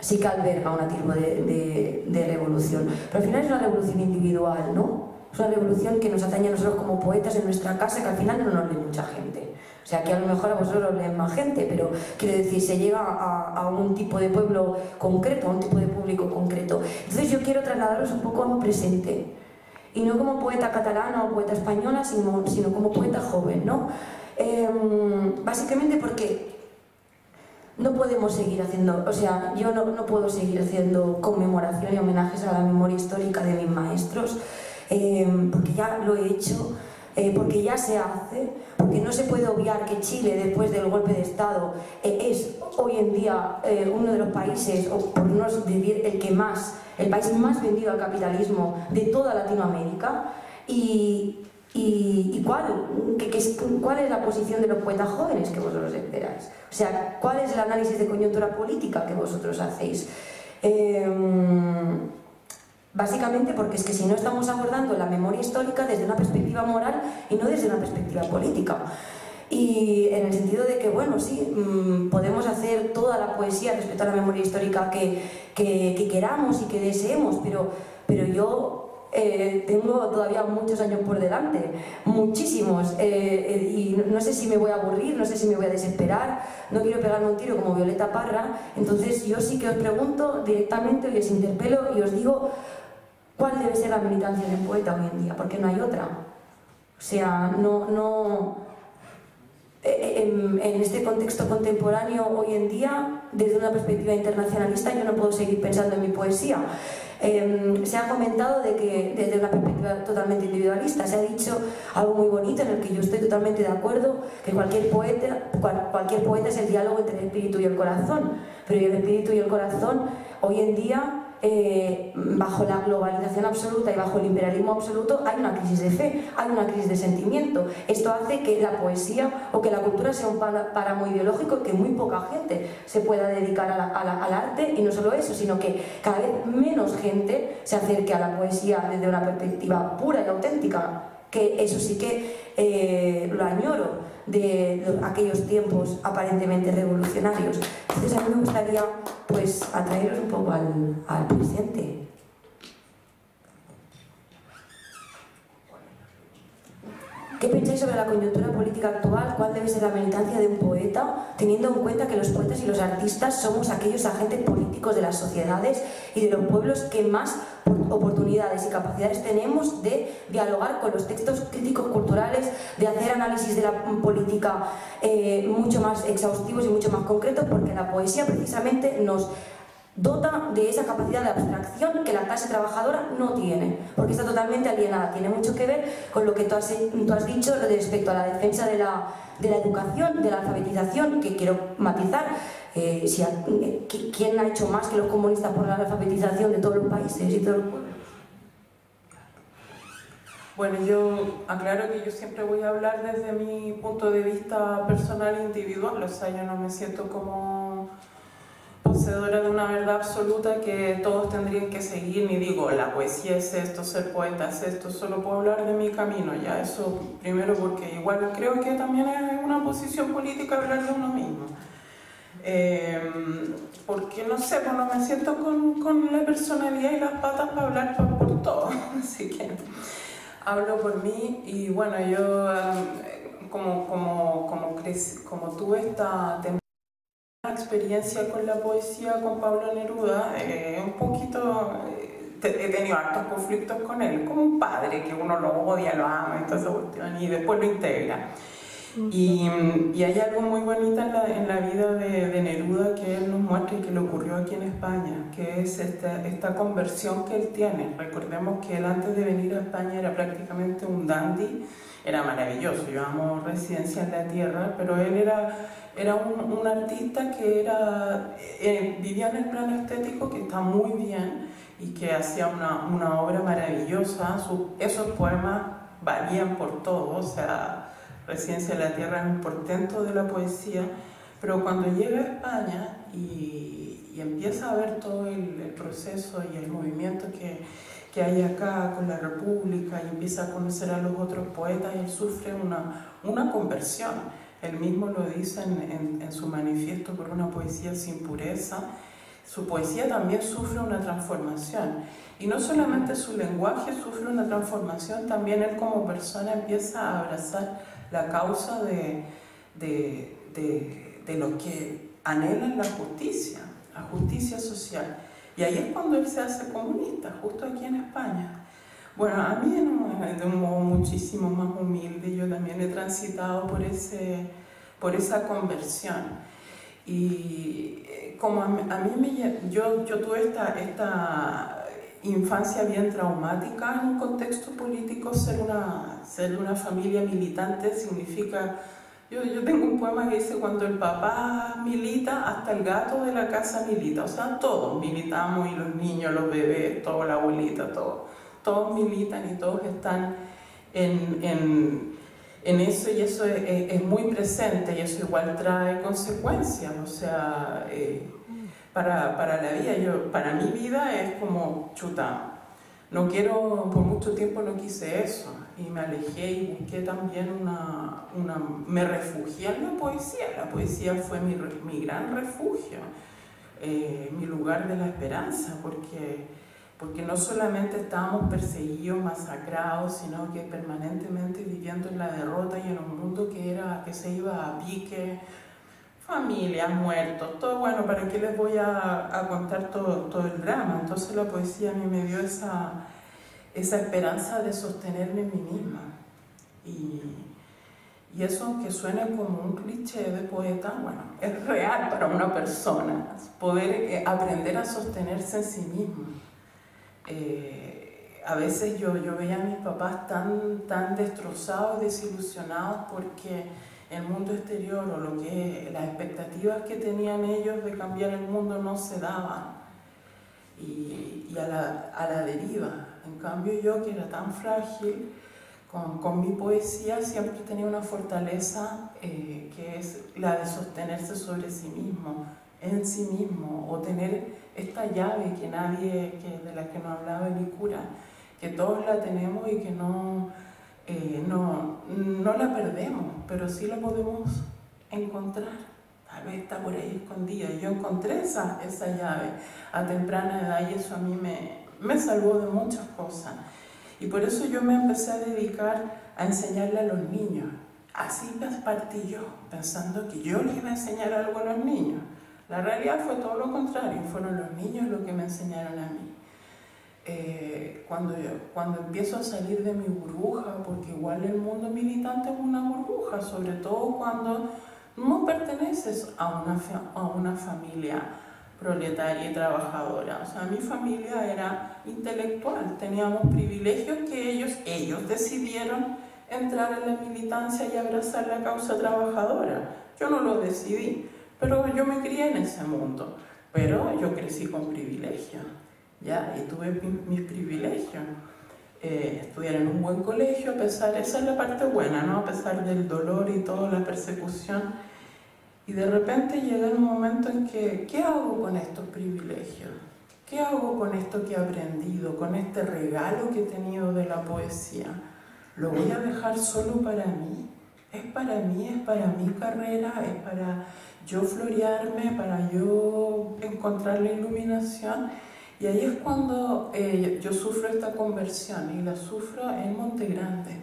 sí que alberga un tipo de, de revolución. Pero al final es una revolución individual, ¿no? Es una revolución que nos atañe a nosotros como poetas en nuestra casa, que al final no nos lee mucha gente. O sea, que a lo mejor a vosotros os leen más gente, pero quiero decir, se llega a, un tipo de pueblo concreto, a un tipo de público concreto. Entonces yo quiero trasladaros un poco a un presente. Y no como poeta catalana o poeta española, sino, sino como poeta joven, ¿no? Em, básicamente porque no podemos seguir haciendo, o sea, yo no, no puedo seguir haciendo conmemoración y homenajes a la memoria histórica de mis maestros, Em, porque ya lo he hecho, eh, porque ya se hace, porque no se puede obviar que Chile, después del golpe de Estado, eh, es hoy en día eh, uno de los países, o por no decir el que más, el país más vendido al capitalismo de toda Latinoamérica. Y, y, cuál, cuál es la posición de los poetas jóvenes que vosotros esperáis. O sea, cuál es el análisis de coyuntura política que vosotros hacéis. Básicamente porque es que si no estamos abordando la memoria histórica desde una perspectiva moral y no desde una perspectiva política. Y en el sentido de que, bueno, sí, mm, podemos hacer toda la poesía respecto a la memoria histórica que, que, queramos y que deseemos, pero, pero yo eh, tengo todavía muchos años por delante, muchísimos, eh, eh, y no sé si me voy a aburrir, no sé si me voy a desesperar, no quiero pegarme un tiro como Violeta Parra, entonces yo sí que os pregunto directamente, os interpelo y os digo ¿Cuál debe ser la militancia de un poeta hoy en día? Porque no hay otra. O sea, no, no, eh, eh, en, en, este contexto contemporáneo hoy en día, desde una perspectiva internacionalista, yo no puedo seguir pensando en mi poesía. Em, se ha comentado de que desde una perspectiva totalmente individualista, se ha dicho algo muy bonito en el que yo estoy totalmente de acuerdo, que cualquier poeta, cualquier poeta es el diálogo entre el espíritu y el corazón, pero el espíritu y el corazón hoy en día eh, bajo la globalización absoluta y bajo el imperialismo absoluto hay una crisis de fe, hay una crisis de sentimiento. Esto hace que la poesía o que la cultura sea un páramo ideológico y que muy poca gente se pueda dedicar al arte y no solo eso, sino que cada vez menos gente se acerque a la poesía desde una perspectiva pura y auténtica, que eso sí que eh, lo añoro de aquellos tiempos aparentemente revolucionarios. Entonces a mí me gustaría pues atraeros un poco al, al presente. ¿Qué pensáis sobre la coyuntura política actual? ¿Cuál debe ser la militancia de un poeta? Teniendo en cuenta que los poetas y los artistas somos aquellos agentes políticos de las sociedades y de los pueblos que más oportunidades y capacidades tenemos de dialogar con los textos críticos culturales, de hacer análisis de la política eh, mucho más exhaustivos y mucho más concretos, porque la poesía precisamente nos dota de esa capacidad de abstracción que la clase trabajadora no tiene, porque está totalmente alienada. Tiene mucho que ver con lo que tú has, tú has dicho respecto a la defensa de la, de la educación, de la alfabetización, que quiero matizar. Eh, si eh, ¿Quién ha hecho más que los comunistas por la alfabetización de todos los países y todos los pueblos? Bueno, yo aclaro que yo siempre voy a hablar desde mi punto de vista personal e individual, o sea, yo no me siento como poseedora de una verdad absoluta que todos tendrían que seguir, ni digo, la poesía es esto, ser poeta es esto, solo puedo hablar de mi camino, ya, eso primero porque igual creo que también es una posición política hablar de uno mismo. Eh, porque no sé, bueno, me siento con, con, la personalidad y las patas para hablar por, por todo, así que hablo por mí y bueno, yo um, como, como, como, como tuve esta experiencia con la poesía con Pablo Neruda, eh, un poquito, eh, he tenido hartos conflictos con él, como un padre que uno lo odia, lo ama y toda esa cuestión, y después lo integra. Y, y, hay algo muy bonito en la, en la vida de, de, Neruda que él nos muestra y que le ocurrió aquí en España, que es esta, esta conversión que él tiene. Recordemos que él antes de venir a España era prácticamente un dandy, era maravilloso, yo amo Residencia en la Tierra, pero él era, era un, un artista que era, eh, vivía en el plano estético, que está muy bien y que hacía una, una obra maravillosa. esos poemas valían por todo, o sea Residencia de la Tierra es un portento de la poesía, pero cuando llega a España y, y empieza a ver todo el, el, proceso y el movimiento que, que hay acá con la República y empieza a conocer a los otros poetas, él sufre una, una conversión. Él mismo lo dice en, en, en su manifiesto por una poesía sin pureza. Su poesía también sufre una transformación. Y no solamente su lenguaje sufre una transformación, también él como persona empieza a abrazar la causa de, de, de, de lo que anhelan la justicia, la justicia social. Y ahí es cuando él se hace comunista, justo aquí en España. Bueno, a mí de un modo muchísimo más humilde, yo también he transitado por, ese, por esa conversión. Y eh, como a mí, a mí me, yo, yo tuve esta, esta infancia bien traumática en un contexto político, ser una, ser una familia militante significa... Yo, tengo un poema que dice, cuando el papá milita, hasta el gato de la casa milita. O sea, todos militamos y los niños, los bebés, toda la abuelita, todos. Todos militan y todos están en, en, en eso y eso es, es, es, muy presente y eso igual trae consecuencias. O sea... Eh, para, para la vida. Yo, para mi vida es como chuta. No quiero, por mucho tiempo no quise eso y me alejé y busqué también una, una me refugié en la poesía. La poesía fue mi, mi gran refugio, eh, mi lugar de la esperanza, porque, porque no solamente estábamos perseguidos, masacrados, sino que permanentemente viviendo en la derrota y en un mundo que, era, que se iba a pique, familias, muertos, todo bueno, ¿para qué les voy a, contar todo, todo el drama? Entonces la poesía a mí me dio esa, esa esperanza de sostenerme en mí misma. Y, y eso, aunque suene como un cliché de poeta, bueno, es real para una persona, poder eh, aprender a sostenerse en sí misma. Eh, a veces yo, yo veía a mis papás tan, tan destrozados, desilusionados porque el mundo exterior o lo que las expectativas que tenían ellos de cambiar el mundo no se daban y, y a, la, a, la, deriva. En cambio yo que era tan frágil, con, con mi poesía siempre tenía una fortaleza eh, que es la de sostenerse sobre sí mismo, en sí mismo, o tener esta llave que nadie, que, de la que no hablaba mi cura, que todos la tenemos y que no, eh, no, no la perdemos, pero sí la podemos encontrar. Tal vez está por ahí escondida. Yo encontré esa, esa llave a temprana edad y eso a mí me, me salvó de muchas cosas. Y por eso yo me empecé a dedicar a enseñarle a los niños. Así partí yo, pensando que yo les iba a enseñar algo a los niños. La realidad fue todo lo contrario, fueron los niños los que me enseñaron a mí. Eh, cuando, cuando empiezo a salir de mi burbuja, porque igual el mundo militante es una burbuja, sobre todo cuando no perteneces a una, a una familia proletaria y trabajadora. O sea, mi familia era intelectual, teníamos privilegios que ellos, ellos decidieron entrar en la militancia y abrazar la causa trabajadora. Yo no lo decidí, pero yo me crié en ese mundo. Pero yo crecí con privilegios, ¿ya? Y tuve mis privilegios. Eh, estudiar en un buen colegio, a pesar, esa es la parte buena, ¿no? A pesar del dolor y toda la persecución y de repente llega el momento en que, ¿qué hago con estos privilegios? ¿Qué hago con esto que he aprendido, con este regalo que he tenido de la poesía? ¿Lo voy a dejar solo para mí? ¿Es para mí? ¿Es para mi carrera? ¿Es para yo florearme? ¿Para yo encontrar la iluminación? Y ahí es cuando eh, yo sufro esta conversión y la sufro en Monte Grande.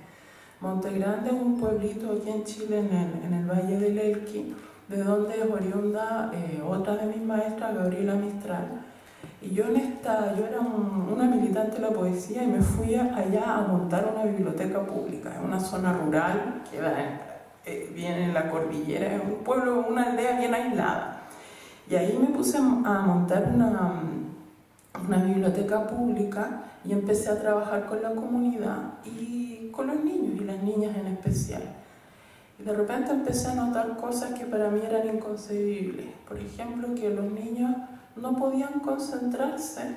Monte Grande es un pueblito aquí en Chile, en el, en el Valle del Elqui de donde es oriunda eh, otra de mis maestras, Gabriela Mistral. Y yo, en esta, yo era una militante de la poesía y me fui allá a montar una biblioteca pública en una zona rural que eh, viene en la cordillera, es un pueblo, una aldea bien aislada. Y ahí me puse a montar una, una biblioteca pública y empecé a trabajar con la comunidad y con los niños y las niñas en especial. Y de repente empecé a notar cosas que para mí eran inconcebibles. Por ejemplo, que los niños no podían concentrarse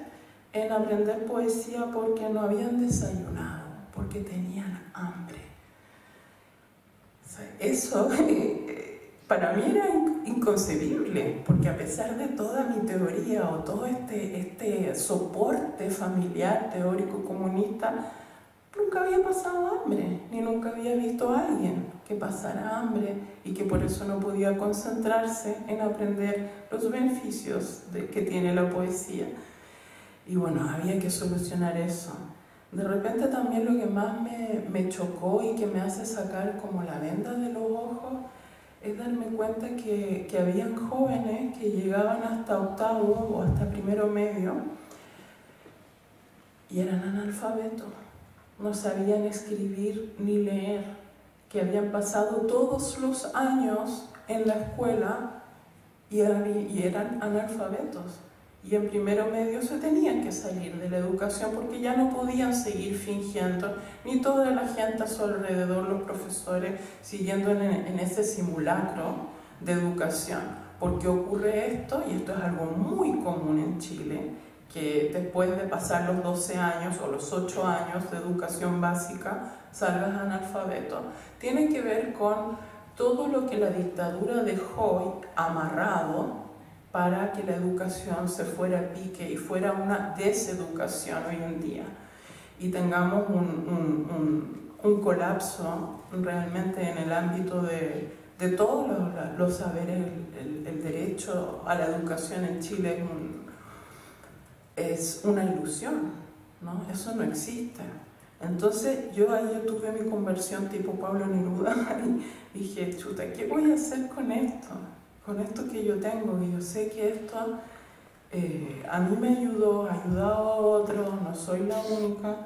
en aprender poesía porque no habían desayunado, porque tenían hambre. eso para mí era inconcebible, porque a pesar de toda mi teoría o todo este, este soporte familiar teórico comunista, nunca había pasado hambre, ni nunca había visto a alguien que pasara hambre y que por eso no podía concentrarse en aprender los beneficios de, que tiene la poesía. Y bueno, había que solucionar eso. De repente también lo que más me, me chocó y que me hace sacar como la venda de los ojos es darme cuenta que, que habían jóvenes que llegaban hasta octavo o hasta primero medio y eran analfabetos no sabían escribir ni leer, que habían pasado todos los años en la escuela y eran, analfabetos. Y en primero medio se tenían que salir de la educación porque ya no podían seguir fingiendo, ni toda la gente a su alrededor, los profesores, siguiendo en, en ese simulacro de educación. Porque ocurre esto, y esto es algo muy común en Chile, que después de pasar los 12 años o los 8 años de educación básica salgas analfabeto, tiene que ver con todo lo que la dictadura dejó amarrado para que la educación se fuera a pique y fuera una deseducación hoy en día y tengamos un, un, colapso realmente en el ámbito de, de todos los, saberes, el, derecho a la educación en Chile es un, es una ilusión, ¿no? Eso no existe. Entonces yo ahí tuve mi conversión tipo Pablo Neruda y dije, chuta, ¿qué voy a hacer con esto? Con esto que yo tengo, y yo sé que esto eh, a mí me ayudó, ha ayudado a otros, no soy la única.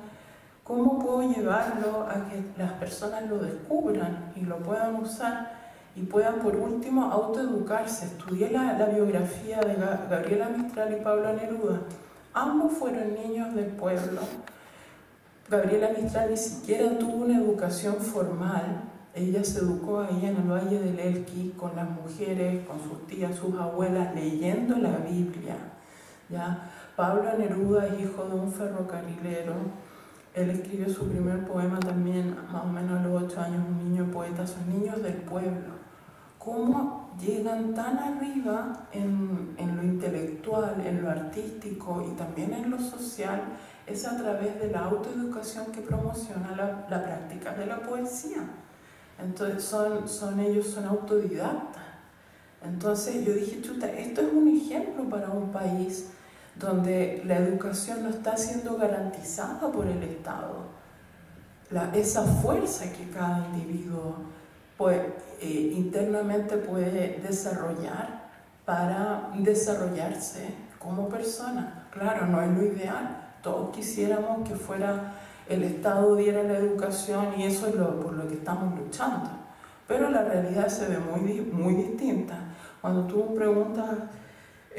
¿Cómo puedo llevarlo a que las personas lo descubran y lo puedan usar y puedan por último autoeducarse? Estudié la, la biografía de Gabriela Mistral y Pablo Neruda Ambos fueron niños del pueblo. Gabriela Mistral ni siquiera tuvo una educación formal. Ella se educó ahí en el Valle del Elqui con las mujeres, con sus tías, sus abuelas, leyendo la Biblia. ¿ya? Pablo Neruda es hijo de un ferrocarrilero. Él escribió su primer poema también más o menos a los ocho años, un niño poeta, son niños del pueblo. ¿Cómo llegan tan arriba en, en, lo intelectual, en lo artístico y también en lo social? Es a través de la autoeducación que promociona la, la práctica de la poesía. Entonces son, ellos son autodidactas. Entonces yo dije, chuta, esto es un ejemplo para un país donde la educación no está siendo garantizada por el Estado. La, esa fuerza que cada individuo pues, internamente puede desarrollar para desarrollarse como persona. Claro, no es lo ideal. Todos quisiéramos que fuera el Estado diera la educación y eso es lo, por lo que estamos luchando. Pero la realidad se ve muy, muy distinta. Cuando tú preguntas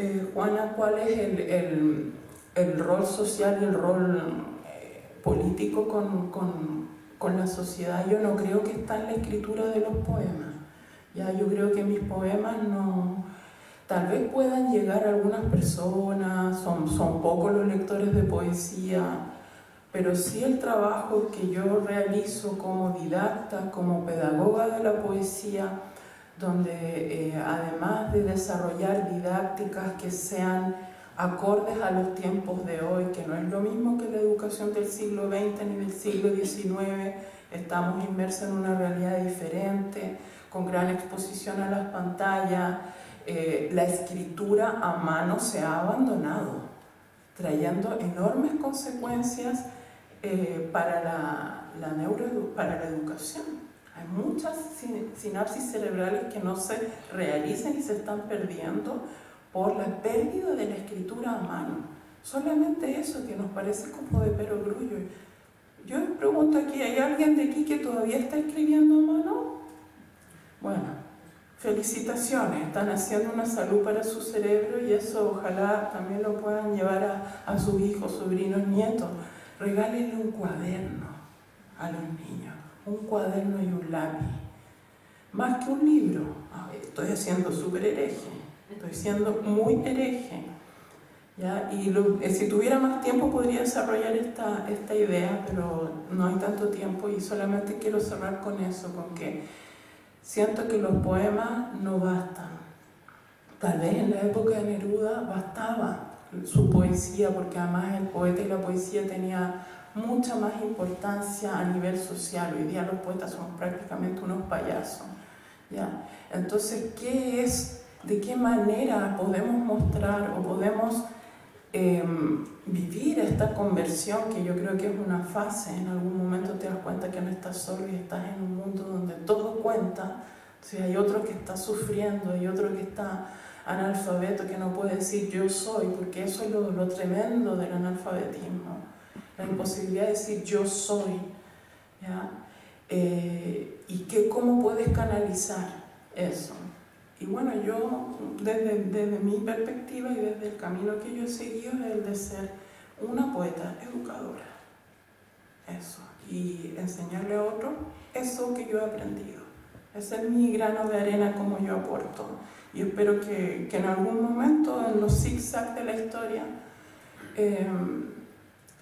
eh, Juana, ¿cuál es el, el, el, rol social y el rol eh, político con, con, con, la sociedad? Yo no creo que está en la escritura de los poemas. Ya, yo creo que mis poemas no... Tal vez puedan llegar a algunas personas, son, son pocos los lectores de poesía, pero sí el trabajo que yo realizo como didacta, como pedagoga de la poesía, donde eh, además de desarrollar didácticas que sean acordes a los tiempos de hoy, que no es lo mismo que la educación del siglo XX ni del siglo XIX, estamos inmersos en una realidad diferente, con gran exposición a las pantallas, eh, la escritura a mano se ha abandonado, trayendo enormes consecuencias eh, para, la, la neuro, para la educación. Hay muchas sinapsis cerebrales que no se realizan y se están perdiendo por la pérdida de la escritura a mano. Solamente eso que nos parece como de perogrullo. Yo me pregunto aquí, ¿hay alguien de aquí que todavía está escribiendo a mano? Bueno, felicitaciones, están haciendo una salud para su cerebro y eso ojalá también lo puedan llevar a, a sus hijos, sobrinos, nietos. Regálenle un cuaderno a los niños un cuaderno y un lápiz. Más que un libro. Estoy haciendo súper hereje. Estoy siendo muy hereje. ¿ya? Y eh, si tuviera más tiempo podría desarrollar esta, esta idea, pero no hay tanto tiempo y solamente quiero cerrar con eso, con que siento que los poemas no bastan. Tal vez en la época de Neruda bastaba su poesía, porque además el poeta y la poesía tenía mucha más importancia a nivel social. Hoy día los poetas son prácticamente unos payasos. ¿ya? Entonces, ¿qué es, de qué manera podemos mostrar o podemos em, vivir esta conversión que yo creo que es una fase? En algún momento te das cuenta que no estás solo y estás en un mundo donde todo cuenta. si hay otro que está sufriendo, hay otro que está analfabeto que no puede decir yo soy, porque eso es lo, lo tremendo del analfabetismo la imposibilidad de decir yo soy, ¿ya? Eh, y que, cómo puedes canalizar eso. Y bueno, yo desde, desde mi perspectiva y desde el camino que yo he seguido es el de ser una poeta educadora. Eso. Y enseñarle a otro eso que yo he aprendido. Ese es mi grano de arena como yo aporto. Y espero que, que en algún momento, en los zigzags de la historia, eh,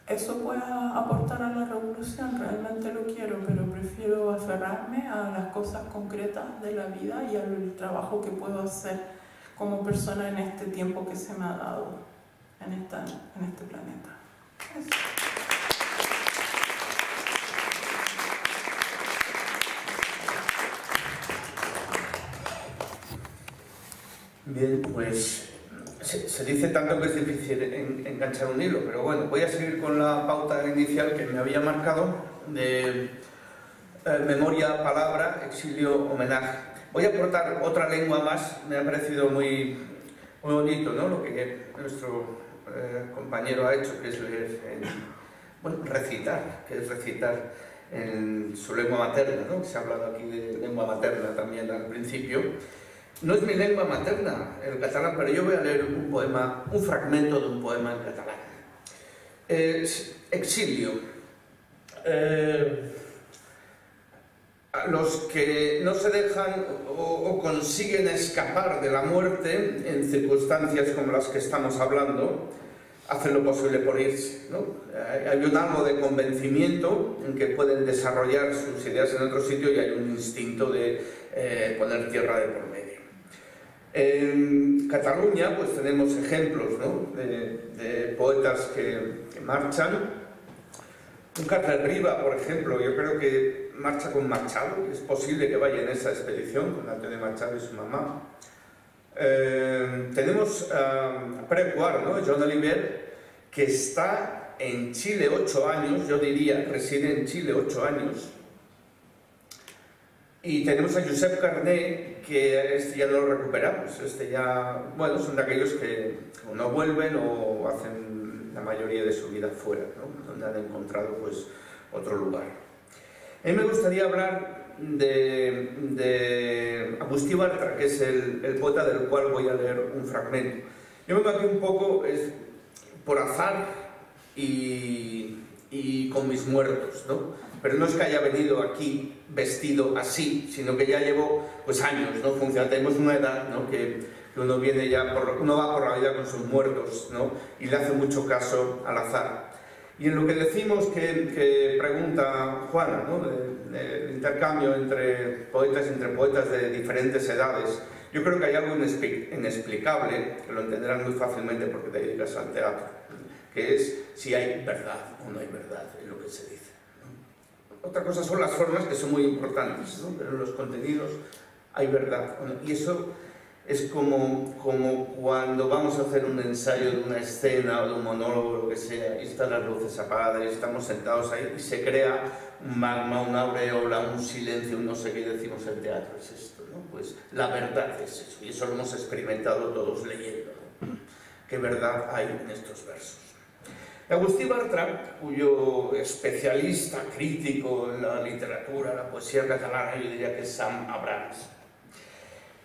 eso pueda aportar a la revolución, realmente lo quiero, pero prefiero aferrarme a las cosas concretas de la vida y al trabajo que puedo hacer como persona en este tiempo que se me ha dado en, esta, en este planeta. Bien, pues se, dice tanto que es difícil enganchar un hilo, pero bueno, voy a seguir con la pauta inicial que me había marcado de eh, memoria, palabra, exilio, homenaje. Voy a aportar otra lengua más, me ha parecido muy, muy bonito ¿no? lo que nuestro eh, compañero ha hecho, que es bueno, recitar, que es recitar en su lengua materna, ¿no? se ha hablado aquí de lengua materna también al principio. No es mi lengua materna, el catalán, pero yo voy a leer un poema, un fragmento de un poema en catalán. exilio. Eh, los que no se dejan o, consiguen escapar de la muerte en circunstancias como las que estamos hablando, hacen lo posible por irse. Hay un algo de convencimiento en que pueden desarrollar sus ideas en otro sitio y hay un instinto de eh, poner tierra de por medio. En Cataluña pues tenemos ejemplos de, poetas que, que marchan. Un Carles Riva, por ejemplo, yo creo que marcha con Machado, es posible que vaya en esa expedición con Antonio Machado y su mamá. Eh, tenemos a Precuar, ¿no? John Oliver, que está en Chile ocho años, yo diría, reside en Chile ocho años. Y tenemos a Josep Carné, que este ya lo recuperamos, este ya, bueno, son de aquellos que no vuelven o hacen la mayoría de su vida fuera, ¿no? donde han encontrado pues otro lugar. A mí me gustaría hablar de, de Agustín Bartra, que es el, poeta del cual voy a leer un fragmento. Yo vengo aquí un poco es, por azar y, y, con mis muertos, ¿no? Pero no es que haya venido aquí vestido así, sino que ya llevo pues años, ¿no? Funciona, tenemos una edad, ¿no? Que, que uno viene ya, por, uno va por la vida con sus muertos, ¿no? Y le hace mucho caso al azar. Y en lo que decimos que, pregunta Juana, ¿no? del intercambio entre poetas entre poetas de diferentes edades, yo creo que hay algo inexplicable, que lo entenderán muy fácilmente porque te dedicas al teatro, que es si hay verdad o no hay verdad en lo que se dice. Otra cosa son las formas que son muy importantes, pero en los contenidos hay verdad. Y eso es como, como cuando vamos a hacer un ensayo de una escena o de un monólogo, o lo que sea, y están las luces apagadas y estamos sentados ahí y se crea un magma, una aureola, un silencio, un no sé qué decimos en teatro, es esto, ¿no? Pues la verdad es eso, y eso lo hemos experimentado todos leyendo, ¿Qué verdad hay en estos versos? Agustín Bartra, cuyo especialista crítico en la literatura, la poesía catalana, yo diría que es Sam Abrams,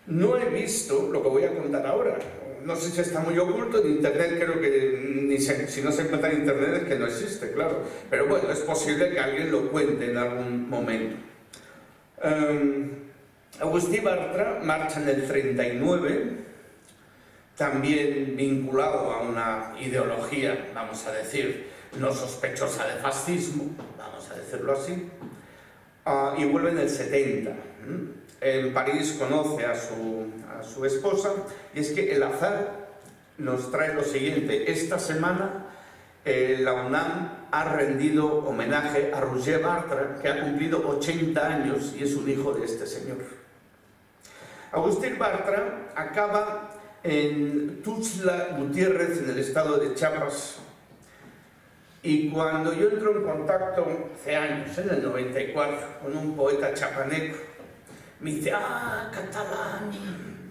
no he visto lo que voy a contar ahora. No sé si está muy oculto, en Internet creo que si no se encuentra en Internet es que no existe, claro. Pero bueno, es posible que alguien lo cuente en algún momento. Um, Bartra marcha en el 39, también vinculado a una ideología, vamos a decir, no sospechosa de fascismo, vamos a decirlo así, uh, y vuelve en el 70 en París conoce a su, a su esposa y es que el azar nos trae lo siguiente. Esta semana eh, la UNAM ha rendido homenaje a Roger Bartra, que ha cumplido 80 años y es un hijo de este señor. Agustín Bartra acaba en Tuxtla Gutiérrez, en el estado de Chiapas, y cuando yo entro en contacto hace años, en el 94, con un poeta chapaneco, me dice, ah, catalán,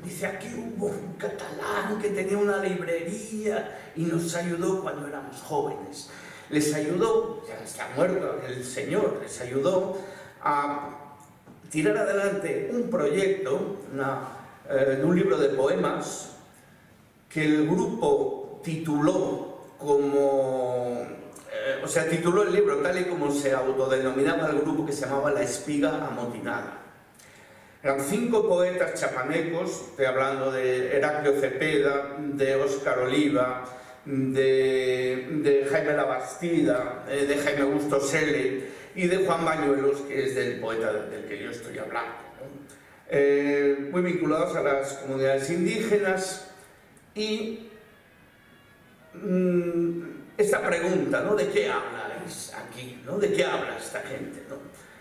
dice, aquí hubo un catalán que tenía una librería y nos ayudó cuando éramos jóvenes. Les ayudó, ya está muerto el señor, les ayudó a tirar adelante un proyecto, eh, de un libro de poemas que el grupo tituló como eh, o sea, tituló el libro tal y como se autodenominaba el grupo que se llamaba La Espiga Amotinada. Eran cinco poetas chapanecos, estoy hablando de Heraclio Cepeda, de Óscar Oliva, de, Jaime Labastida, eh, de Jaime Augusto Selle y de Juan Bañuelos, que es del poeta del que yo estoy hablando. Eh, muy vinculados a las comunidades indígenas y mm, esta pregunta, ¿no? ¿De qué habláis aquí? ¿no? ¿De qué habla esta gente? ¿no?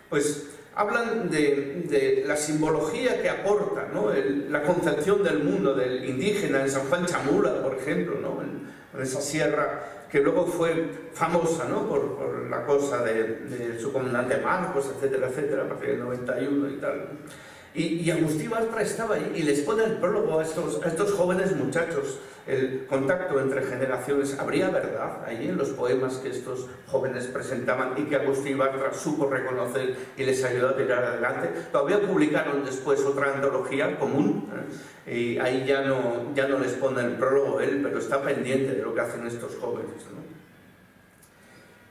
Pues hablan de, la simbología que aporta la concepción del mundo del indígena en San Juan Chamula, por ejemplo, en, esa sierra que luego fue famosa por, la cosa de, su comandante Marcos, etcétera, etcétera, a partir del 91 y tal. Y, Agustín Bartra estaba ahí y les pone el prólogo a estos, a estos jóvenes muchachos, el contacto entre generaciones. ¿Habría verdad allí en los poemas que estos jóvenes presentaban y que Agustín Bartra supo reconocer y les ayudó a tirar adelante? Todavía publicaron después otra antología común ¿eh? y ahí ya no, ya no les pone el prólogo él, pero está pendiente de lo que hacen estos jóvenes.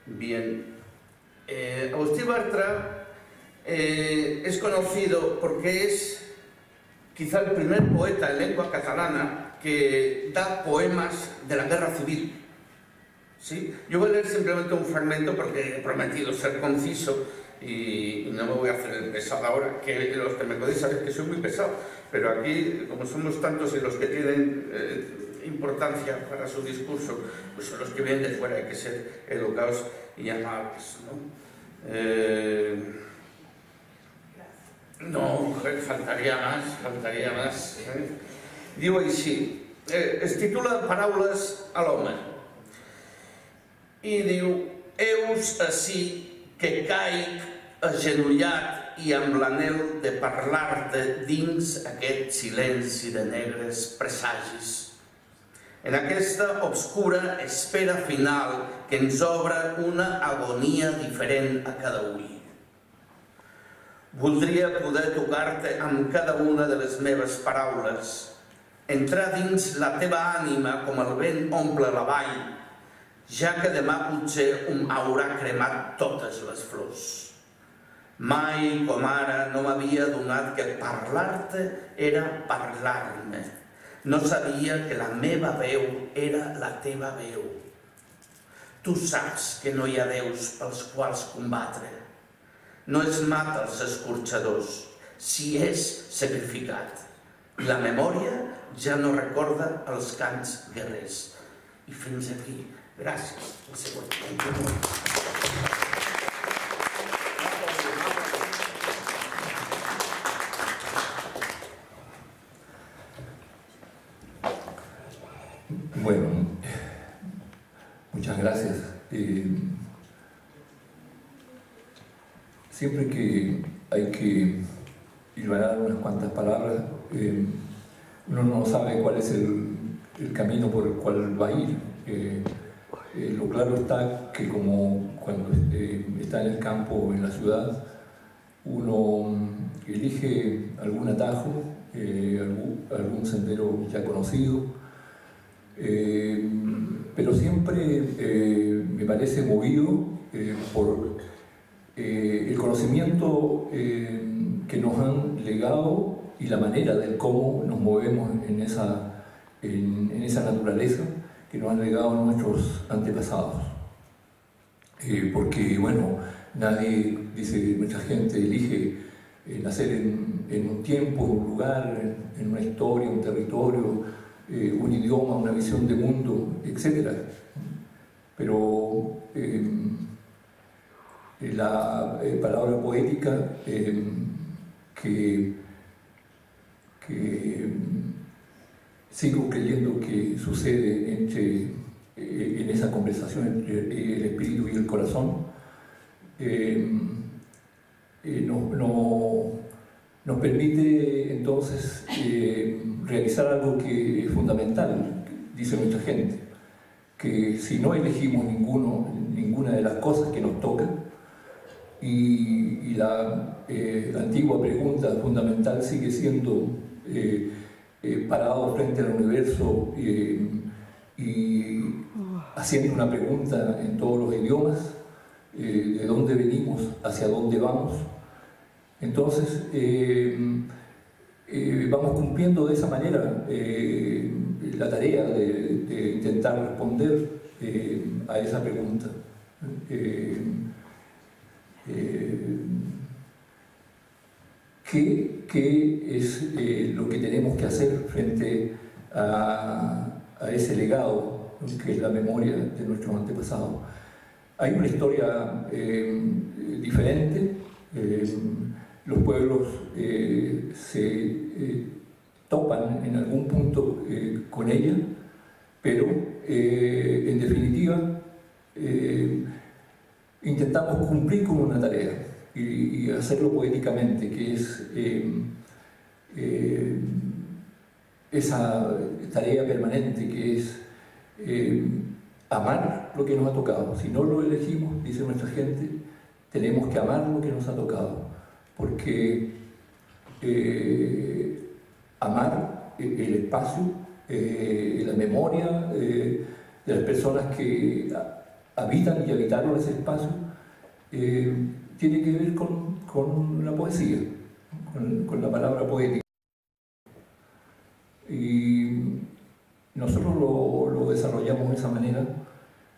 Bien. Eh, Agustín Bartra eh, es conocido porque es quizá el primer poeta en lengua catalana que da poemas de la guerra civil. ¿Sí? Yo voy a leer simplemente un fragmento porque he prometido ser conciso y no me voy a hacer el pesado ahora, que los que me podéis saber que soy muy pesado, pero aquí, como somos tantos y los que tienen eh, importancia para su discurso, pues son los que vienen de fuera, hay que ser educados y amables. ¿no? Eh, no, faltaria más, faltaria más. Eh? Diu així, eh, es titula Paraules a l'home i diu Eus ací que caic agenollat i amb l'anel de parlar-te dins aquest silenci de negres presagis. En aquesta obscura espera final que ens obre una agonia diferent a cada ull. Voldria poder tocar-te amb cada una de les meves paraules, entrar dins la teva ànima com el vent omple la vall, ja que demà potser um haurà cremat totes les flors. Mai com ara no m'havia donat que parlar-te era parlar-me. No sabia que la meva veu era la teva veu. Tu saps que no hi ha déus pels quals combatre. No es mata els escorxadors, si és sacrificat. La memòria ja no recorda els cants guerrers. I fins aquí. Gràcies. El següent. Siempre que hay que hilvanar unas cuantas palabras, eh, uno no sabe cuál es el, camino por el cual va a ir. Eh, eh lo claro está que como cuando está en el campo o en la ciudad, uno elige algún atajo, algún, sendero ya conocido, pero siempre me parece movido eh, el conocimiento que nos han legado y la manera de cómo nos movemos en esa, en, esa naturaleza que nos han legado nuestros antepasados. porque, bueno, nadie, dice mucha gente, elige nacer en, en, un tiempo, un lugar, en, una historia, un territorio, eh, un idioma, una visión de mundo, etc. Pero eh, la eh, palabra poética que, que, sigo creyendo que sucede entre, en esa conversación entre el espíritu y el corazón, no, nos permite entonces realizar algo que es fundamental, dice mucha gente, que si no elegimos ninguno, ninguna de las cosas que nos tocan, y, la, eh, antigua pregunta fundamental sigue siendo eh, eh, parado frente al universo y haciendo una pregunta en todos los idiomas, de dónde venimos, hacia dónde vamos. Entonces, vamos cumpliendo de esa manera la tarea de, intentar responder a esa pregunta. ¿Qué, ¿qué, es lo que tenemos que hacer frente a, ese legado que es la memoria de nuestros antepasados? Hay una historia diferente los pueblos eh, se eh, topan en algún punto eh, con ella, pero en definitiva intentamos cumplir con una tarea y, hacerlo poéticamente, que es esa tarea permanente que es amar lo que nos ha tocado. Si no lo elegimos, dice nuestra gente, tenemos que amar lo que nos ha tocado porque eh, amar el espacio, eh, la memoria eh, de las personas que habitan y habitaron ese espacio, tiene que ver con, con la poesía, con, la palabra poética. Y nosotros lo, lo desarrollamos de esa manera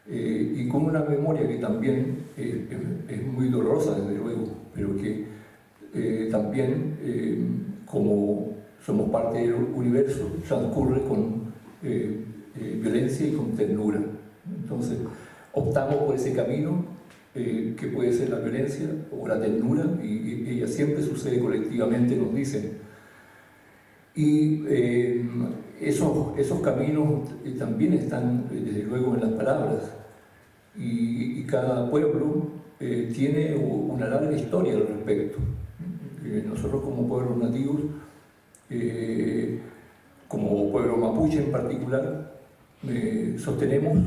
eh, y con una memoria que también eh, es muy dolorosa, desde luego, pero que eh, también, como somos parte del universo, transcurre con violencia y con ternura. Entonces, optamos por ese camino que puede ser la violencia o la ternura, y, ella siempre sucede colectivamente, nos dicen. Y esos, esos caminos eh, también están, eh, desde luego, en las palabras. Y, cada pueblo eh, tiene una larga historia al respecto. nosotros como pueblos nativos, como pueblo mapuche en particular, sostenemos,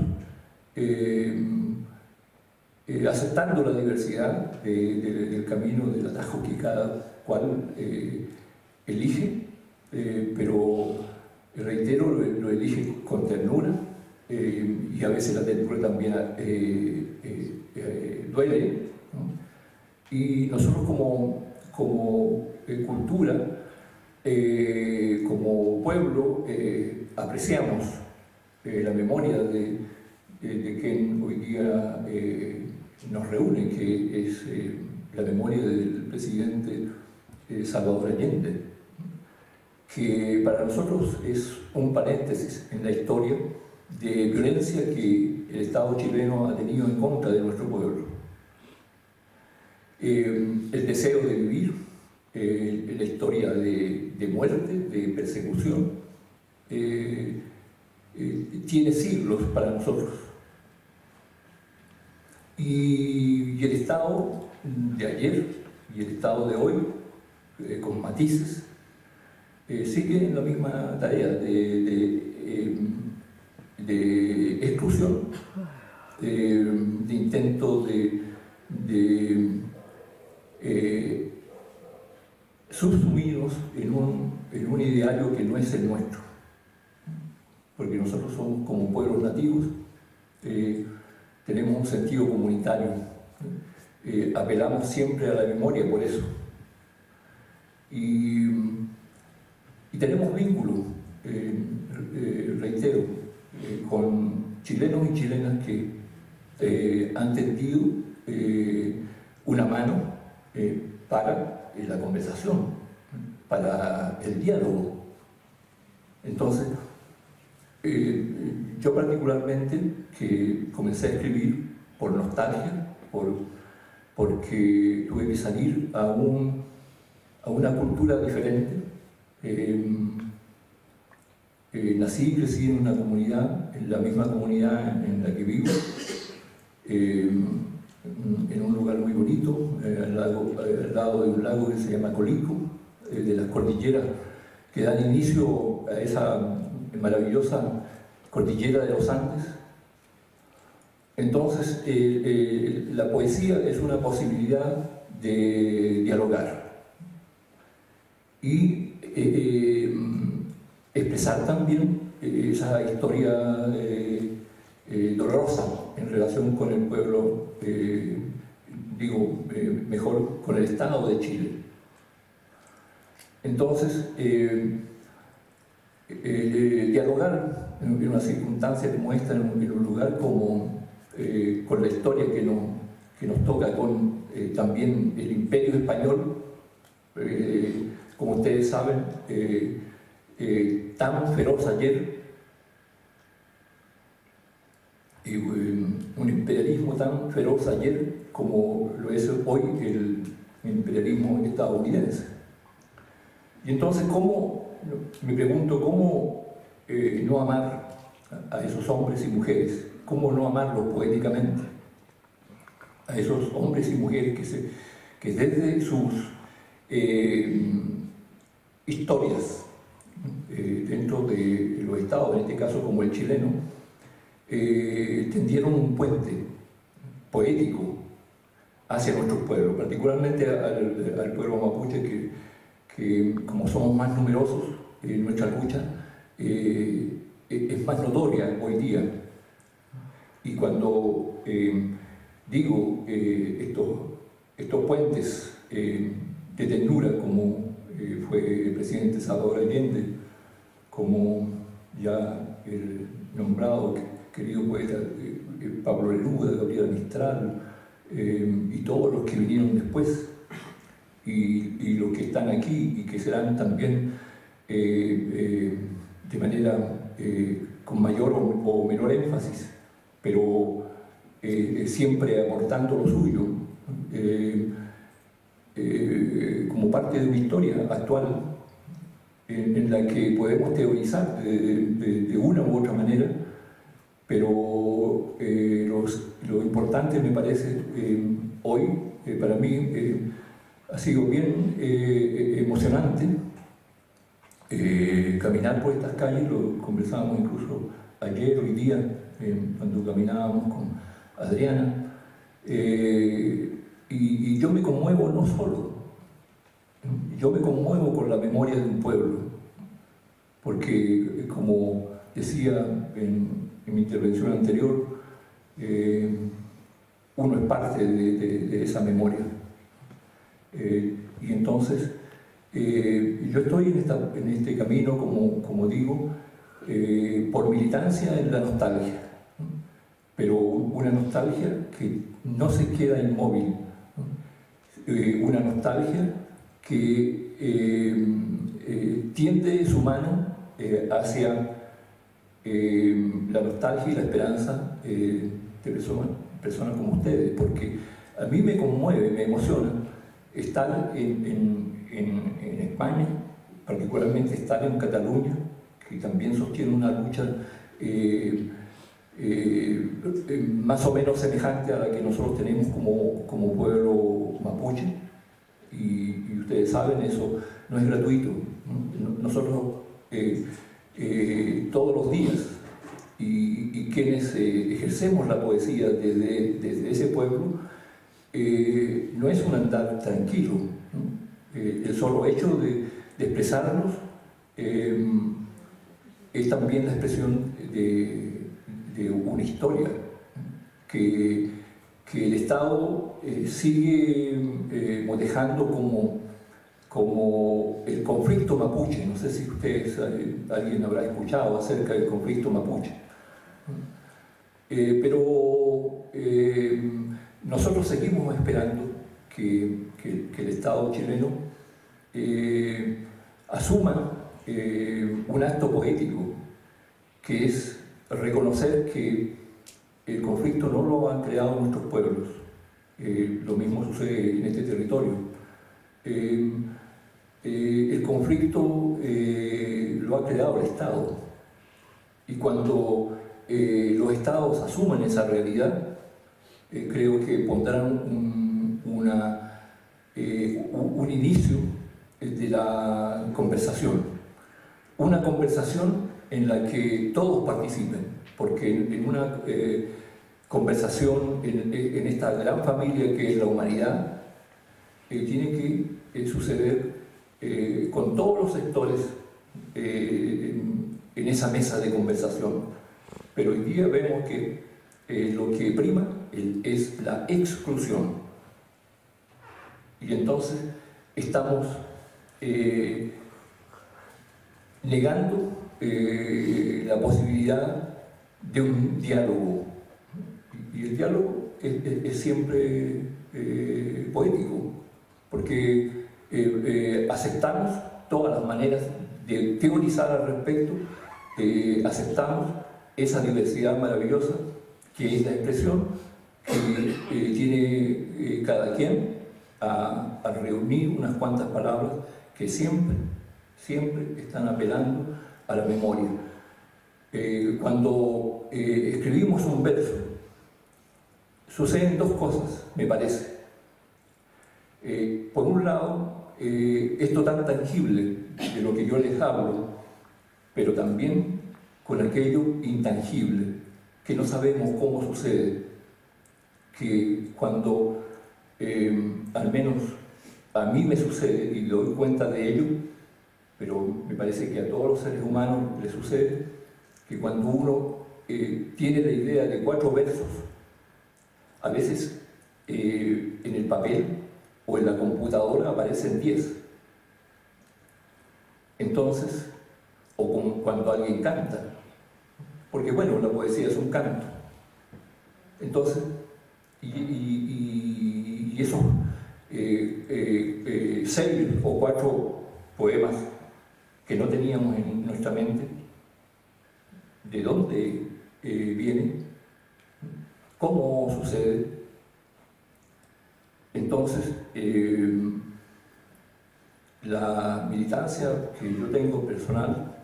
aceptando la diversidad del camino del atajo que cada cual elige, pero reitero, lo, elige con ternura eh, y a veces la ternura también eh, eh, duele. Y nosotros como, como cultura, como pueblo, apreciamos la memoria de, de, quien hoy día nos reúne, que es la memoria del presidente Salvador Allende que para nosotros es un paréntesis en la historia de violencia que el Estado chileno ha tenido en contra de nuestro pueblo. Eh, el deseo de vivir, eh, la historia de, muerte, de persecución, eh, tiene siglos para nosotros. Y, el Estado de ayer y el Estado de hoy, con matices, eh, sigue en la misma tarea de, em, exclusión, de intento de, eh, subsumirnos en un, en un ideario que no es el nuestro. Porque nosotros somos como pueblos nativos, eh, tenemos un sentido comunitario, apelamos siempre a la memoria por eso. Y tenemos vínculos, eh, eh, reitero, eh, con chilenos y chilenas que han tendido una mano para la conversación, para el diálogo. Entonces, yo particularmente que comencé a escribir por nostalgia, por, porque tuve que salir a, un, a una cultura diferente, Em, eh, nací y crecí en una comunidad, en la misma comunidad en, la que vivo, en un lugar muy bonito, eh, al, lado, de un lago que se llama Colico, eh, de las cordilleras que dan inicio a esa maravillosa cordillera de los Andes. Entonces, la poesía es una posibilidad de dialogar. Y eh, expresar también eh, esa historia eh, dolorosa en relación con el pueblo, digo, mejor con el Estado de Chile. Entonces, dialogar en una circunstancia como esta, en un, lugar como con la historia que nos, que nos toca, con también el imperio español, como ustedes saben, eh, eh, tan feroz ayer, un imperialismo tan feroz ayer como lo es hoy el imperialismo estadounidense. Y entonces, ¿cómo, me pregunto, cómo eh, no amar a esos hombres y mujeres? ¿Cómo no amarlos poéticamente? A esos hombres y mujeres que, desde sus historias eh, dentro de los estados, en este caso como el chileno, eh, tendieron un puente poético hacia nuestros pueblos, particularmente al, pueblo mapuche, que, como somos más numerosos, en nuestra lucha es más notoria hoy día. Y cuando eh, digo eh, estos, estos puentes de ternura, como fue el presidente Salvador Allende, como ya el nombrado querido poeta Pablo Neruda, Gabriela Mistral, y todos los que vinieron después, y, y, los que están aquí y que serán también de manera con mayor o, menor énfasis, pero eh, siempre aportando lo suyo, eh, eh, como parte de una historia actual en, la que podemos teorizar de, una u otra manera, pero lo importante me parece hoy, para mí, ha sido bien emocionante eh, caminar por estas calles, lo conversábamos incluso ayer, hoy día, eh, cuando caminábamos con Adriana, eh, y, yo me conmuevo no solo, yo me conmuevo con la memoria de un pueblo, porque como decía en, mi intervención anterior, uno es parte de esa memoria. Y entonces, eh, yo estoy en, este camino, como, digo, eh, por militancia en la nostalgia, pero una nostalgia que no se queda inmóvil, eh, una nostalgia que tiende su mano hacia la nostalgia y la esperanza de personas como ustedes, porque a mí me conmueve, me emociona estar en en, España, particularmente estar en Cataluña, que también sostiene una lucha eh, eh, más o menos semejante a la que nosotros tenemos como, como pueblo mapuche. Y, ustedes saben, eso no es gratuito. Nosotros eh, todos los días, y, quienes ejercemos la poesía desde, desde ese pueblo, no es un andar tranquilo, eh, el solo hecho de, expresarnos eh, es también la expresión de, una historia que, el Estado eh, sigue motejando como, como el conflicto mapuche. No sé si ustedes, alguien habrá escuchado acerca del conflicto mapuche. pero nosotros seguimos esperando que, el Estado chileno eh, asuma eh, un acto poético, que es reconocer que el conflicto no lo han creado nuestros pueblos, eh, lo mismo sucede en este territorio. el conflicto lo ha creado el Estado y cuando los estados asuman esa realidad, creo que pondrán un, un inicio de la conversación. Una conversación en la que todos participen, porque en, una eh, conversación en, esta gran familia que es la humanidad, eh, tiene que eh, suceder con todos los sectores en, esa mesa de conversación. Pero hoy día vemos que lo que prima es la exclusión. Y entonces estamos eh, negando eh, la posibilidad de un diálogo. Y el diálogo es, siempre eh, poético, porque aceptamos todas las maneras de teorizar al respecto, aceptamos esa diversidad maravillosa que es la expresión que tiene cada quien a, reunir unas cuantas palabras que siempre, siempre están apelando a la memoria. Eh, cuando eh, escribimos un verso, suceden dos cosas, me parece. Eh, por un lado, esto tan tangible de lo que yo les hablo, pero también con aquello intangible, que no sabemos cómo sucede, que cuando al menos a mí me sucede y doy cuenta de ello, pero me parece que a todos los seres humanos les sucede que cuando uno eh, tiene la idea de cuatro versos, a veces eh, en el papel o en la computadora aparecen diez. Entonces, o cuando alguien canta, porque bueno, la poesía es un canto. Entonces, y, esos eh, eh, eh, seis o cuatro poemas que no teníamos en nuestra mente, ¿de dónde vienen? ¿Cómo sucede? Entonces, la militancia que yo tengo personal,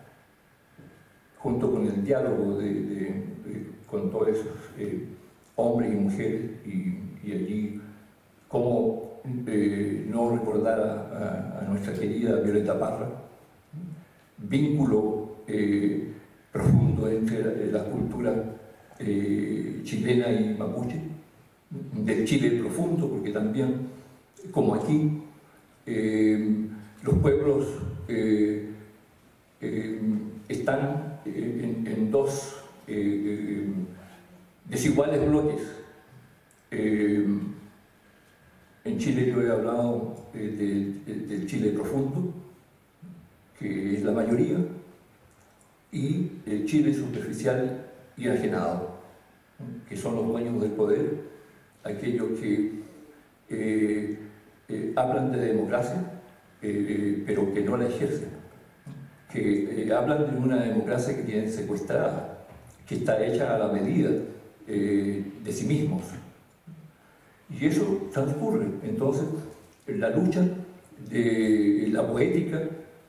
junto con el diálogo de, con todos esos hombres y mujeres, y, allí cómo eh, no recordar a, nuestra querida Violeta Parra, vínculo eh, profundo entre la, cultura eh, chilena y mapuche, del Chile profundo, porque también, como aquí, los pueblos están en, dos desiguales bloques. En Chile yo he hablado eh, del Chile profundo, que es la mayoría, y el Chile superficial y ajenado, que son los dueños del poder, aquellos que eh, eh, hablan de democracia, pero que no la ejercen, que hablan de una democracia que tienen secuestrada, que está hecha a la medida de sí mismos, y eso transcurre. Entonces, la lucha de la poética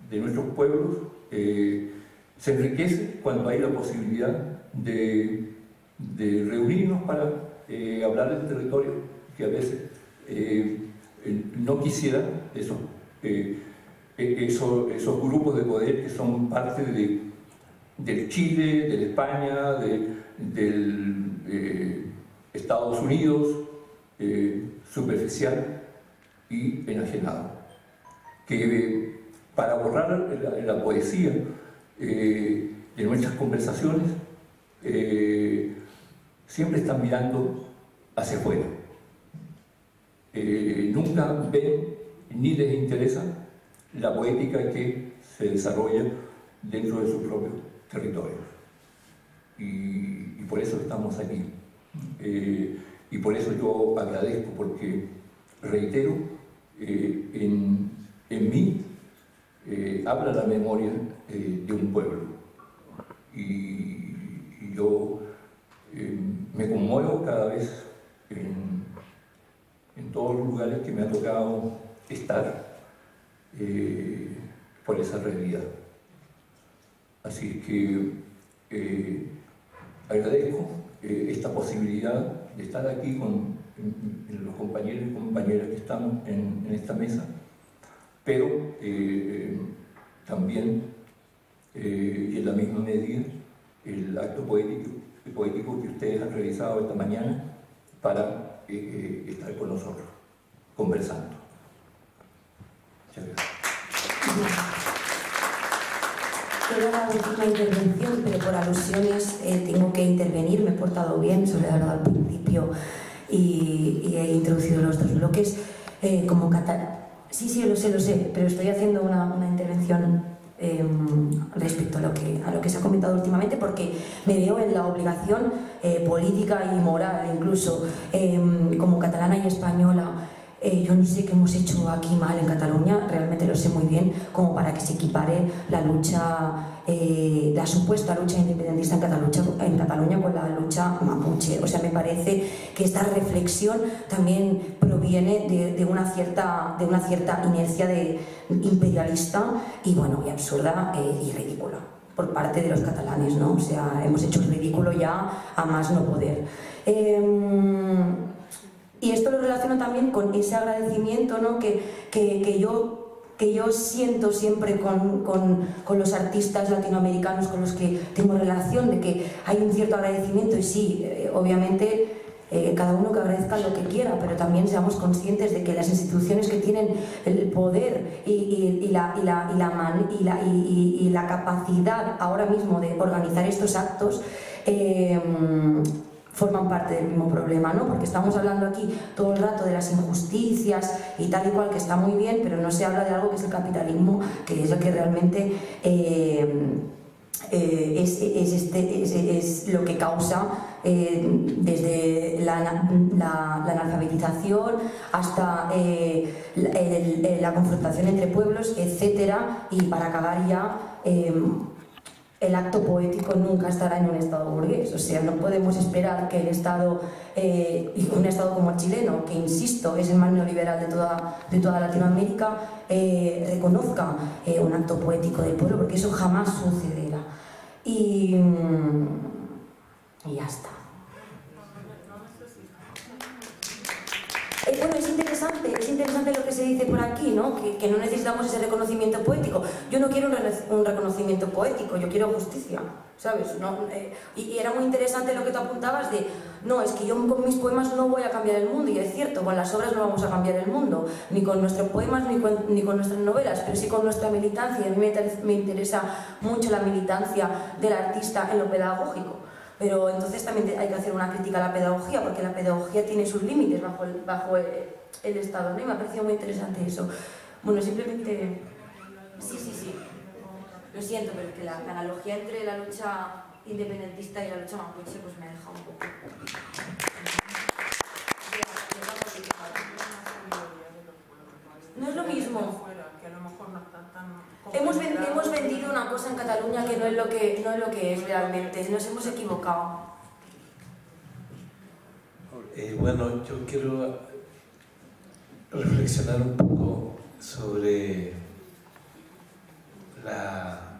de nuestros pueblos eh, se enriquece cuando hay la posibilidad de, reunirnos para eh, hablar del territorio que a veces eh, no quisiera eso, esos grupos de poder que son parte de, del Chile, de España, de, del Estados Unidos, eh, superficial y enajenado. Que para borrar la, poesía eh, de nuestras conversaciones, eh, siempre están mirando hacia afuera. nunca ven ni les interesa la poética que se desarrolla dentro de sus propios territorios. Y, y por eso estamos aquí. Y por eso yo agradezco, porque reitero, eh, en, mí eh, habla la memoria eh, de un pueblo. Y, yo me conmuevo cada vez en, en, todos los lugares que me ha tocado estar por esa realidad. Así que agradezco esta posibilidad de estar aquí con los compañeros y compañeras que están en, esta mesa, pero eh, también, eh, y en la misma medida, el acto poético, que ustedes han realizado esta mañana para eh, estar con nosotros, conversando. Gracias era la intervención, pero por alusiones eh, tengo que intervenir. Me he portado bien, sobre la al principio y, he introducido los dos bloques. Eh, como catalán. Sí, sí, lo sé, lo sé, pero estoy haciendo una, una intervención em, respecto a lo, que, a lo que se ha comentado últimamente porque me veo en la obligación eh, política y moral incluso em, como catalana y española eh, yo no sé qué hemos hecho aquí mal en Cataluña, realmente lo sé muy bien, como para que se equipare la lucha, eh, la supuesta lucha independentista en Cataluña, en Cataluña con la lucha mapuche. O sea, me parece que esta reflexión también proviene de, una, cierta, de una cierta inercia de, imperialista y, bueno, y absurda eh, y ridícula por parte de los catalanes, ¿no? O sea, hemos hecho el ridículo ya a más no poder. Y esto lo relaciono también con ese agradecimiento ¿no? que, que, yo, que yo siento siempre con, con, con, los artistas latinoamericanos con los que tengo relación, de que hay un cierto agradecimiento y sí, eh, obviamente eh, cada uno que agradezca lo que quiera, pero también seamos conscientes de que las instituciones que tienen el poder y, la, capacidad ahora mismo de organizar estos actos eh, forman parte del mismo problema, ¿no? Porque estamos hablando aquí todo el rato de las injusticias y tal y cual, que está muy bien, pero no se habla de algo que es el capitalismo, que es lo que realmente eh, eh, es, este, es, lo que causa eh, desde la, la, analfabetización hasta la confrontación entre pueblos, etcétera, y para acabar ya el acto poético nunca estará en un Estado burgués. O sea, no podemos esperar que el Estado, eh, un Estado como el chileno, que insisto es el más neoliberal de toda, de toda Latinoamérica, eh, reconozca eh, un acto poético del pueblo, porque eso jamás sucederá. Y, mm, y ya está. Bueno, es es interesante lo que se dice por aquí, ¿no? Que, no necesitamos ese reconocimiento poético. Yo no quiero un, reconocimiento poético, yo quiero justicia, ¿sabes? Eh, y, era muy interesante lo que tú apuntabas de, no, es que yo con mis poemas no voy a cambiar el mundo, y es cierto, con las obras no vamos a cambiar el mundo, ni con nuestros poemas ni con, ni con nuestras novelas, pero sí con nuestra militancia. A mí me, me interesa mucho la militancia del artista en lo pedagógico. Pero entonces también hay que hacer una crítica a la pedagogía, porque la pedagogía tiene sus límites bajo el, bajo el, Estado, ¿no? Y me ha parecido muy interesante eso. Bueno, simplemente... Sí, sí, sí. Lo siento, pero es que la, analogía entre la lucha independentista y la lucha mapuche pues me deja un poco... No es lo mismo. Hemos, hemos vendido una cosa en Cataluña que no es lo que, no es, lo que es realmente, nos hemos equivocado. Eh, bueno, yo quiero reflexionar un poco sobre la,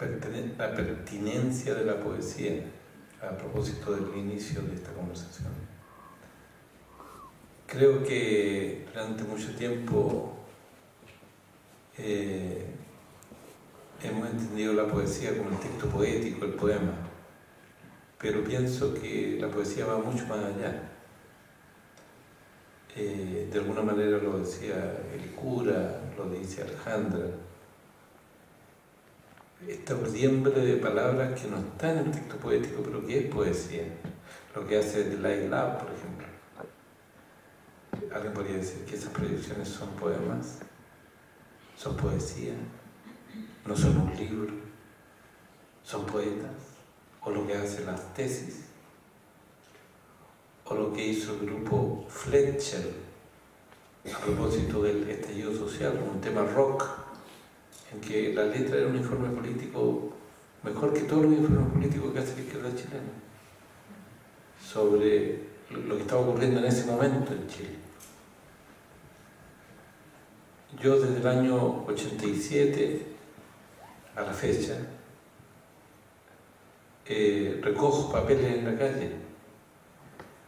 la pertinencia de la poesía a propósito del inicio de esta conversación. Creo que durante mucho tiempo eh, hemos entendido la poesía como el texto poético, el poema, pero pienso que la poesía va mucho más allá. Eh, de alguna manera lo decía el cura, lo dice Alejandra, esta urdiembre de palabras que no está en el texto poético, pero que es poesía, lo que hace Delay Love, por ejemplo. Alguien podría decir que esas predicciones son poemas son poesía, no son un libro, son poetas, o lo que hacen las tesis, o lo que hizo el grupo Fletcher a propósito del estallido social, un tema rock, en que la letra era un informe político mejor que todos los informes políticos que hace la izquierda chilena, sobre lo que estaba ocurriendo en ese momento en Chile. Yo desde el año 87 a la fecha eh, recojo papeles en la calle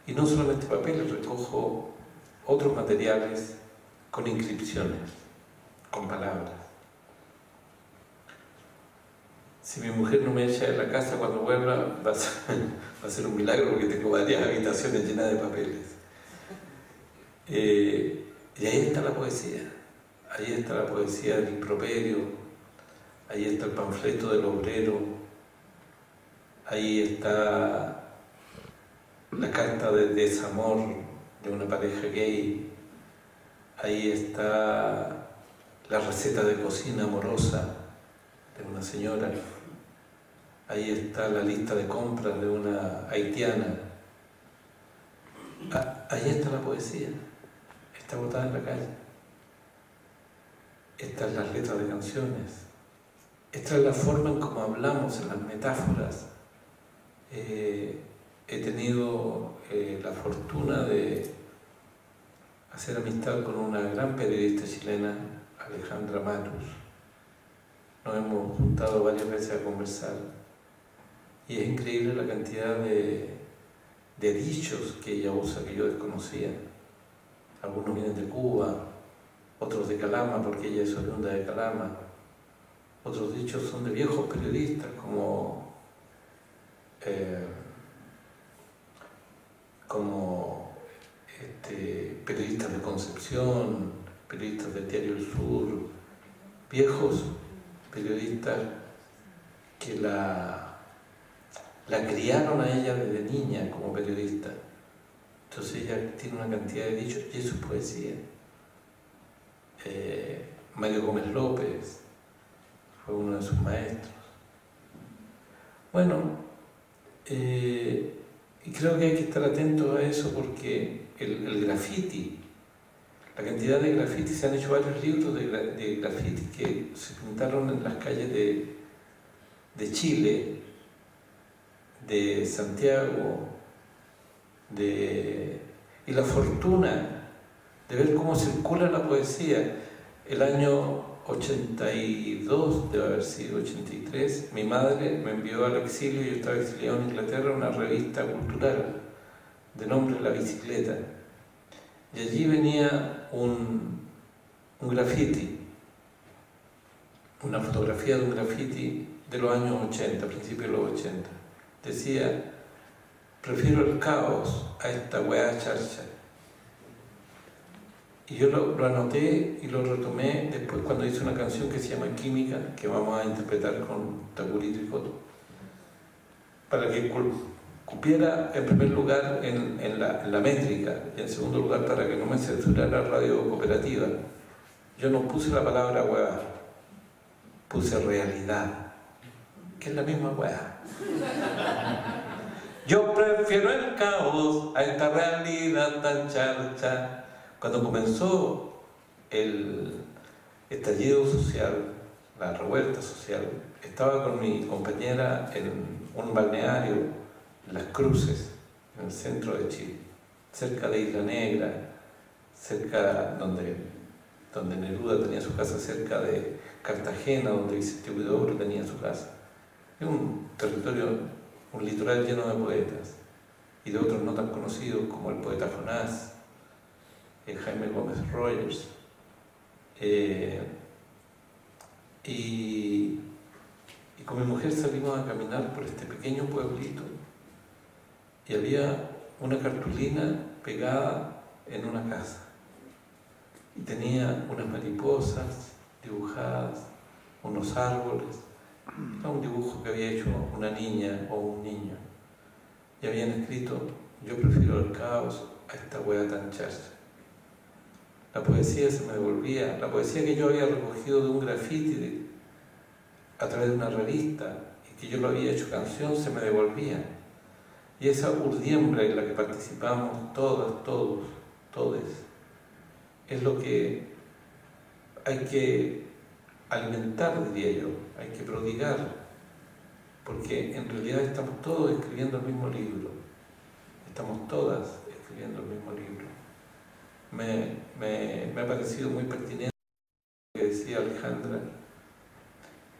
y no solamente papeles, recojo otros materiales con inscripciones, con palabras. Si mi mujer no me echa de la casa cuando vuelva, va a ser, un milagro porque tengo varias habitaciones llenas de papeles. Eh, y ahí está la poesía. Ahí está la poesía del improperio, ahí está el panfleto del obrero, ahí está la carta de desamor de una pareja gay, ahí está la receta de cocina amorosa de una señora, ahí está la lista de compras de una haitiana, ah, ahí está la poesía, está botada en la calle. Estas las letras de canciones. Esta es la forma en cómo hablamos, en las metáforas. Eh, he tenido eh, la fortuna de hacer amistad con una gran periodista chilena, Alejandra Matus. Nos hemos juntado varias veces a conversar y es increíble la cantidad de, de dichos que ella usa que yo desconocía. Algunos vienen de Cuba, otros de Calama, porque ella es oriunda de Calama. Otros dichos son de viejos periodistas, como eh, como este, periodistas de Concepción, periodistas del Diario del Sur, viejos periodistas que la, la criaron a ella desde niña como periodista. Entonces ella tiene una cantidad de dichos y eso es poesía. Eh, Mario Gómez López fue uno de sus maestros. Bueno, eh, y creo que hay que estar atentos a eso porque el, graffiti, la cantidad de graffiti, se han hecho varios libros de, de graffiti que se pintaron en las calles de, de Chile, de Santiago, de, y la fortuna de ver cómo circula la poesía. El año 82, debe haber sido 83, mi madre me envió al exilio, yo estaba exiliado en Inglaterra, una revista cultural de nombre La Bicicleta. Y allí venía un, un graffiti, una fotografía de un graffiti de los años 80, principios de los 80. Decía, prefiero el caos a esta weá charcha. Y yo lo, lo, anoté y lo retomé después cuando hice una canción que se llama Química, que vamos a interpretar con Taburito y Coto, para que cupiera en primer lugar en, en, la, en, la, métrica y en segundo lugar para que no me censurara la radio cooperativa. Yo no puse la palabra hueá, puse realidad, que es la misma hueá. Yo prefiero el caos a esta realidad tan charcha. Cuando comenzó el estallido social, la revuelta social, estaba con mi compañera en un balneario, Las Cruces, en el centro de Chile, cerca de Isla Negra, cerca donde, donde Neruda tenía su casa, cerca de Cartagena, donde Vicente Huidobro tenía su casa. Es un territorio, un litoral lleno de poetas y de otros no tan conocidos como el poeta Jonás, Jaime Gómez Rogers. Eh, y, y, con mi mujer salimos a caminar por este pequeño pueblito y había una cartulina pegada en una casa. Y tenía unas mariposas dibujadas, unos árboles, era un dibujo que había hecho una niña o un niño. Y habían escrito yo prefiero el caos a esta hueá tan charcha la poesía se me devolvía, la poesía que yo había recogido de un grafiti a través de una revista y que yo lo había hecho canción se me devolvía. Y esa urdiembra en la que participamos todas, todos, todes, es lo que hay que alimentar, diría yo, hay que prodigar, porque en realidad estamos todos escribiendo el mismo libro, estamos todas escribiendo el mismo libro me, me, me ha parecido muy pertinente lo que decía Alejandra,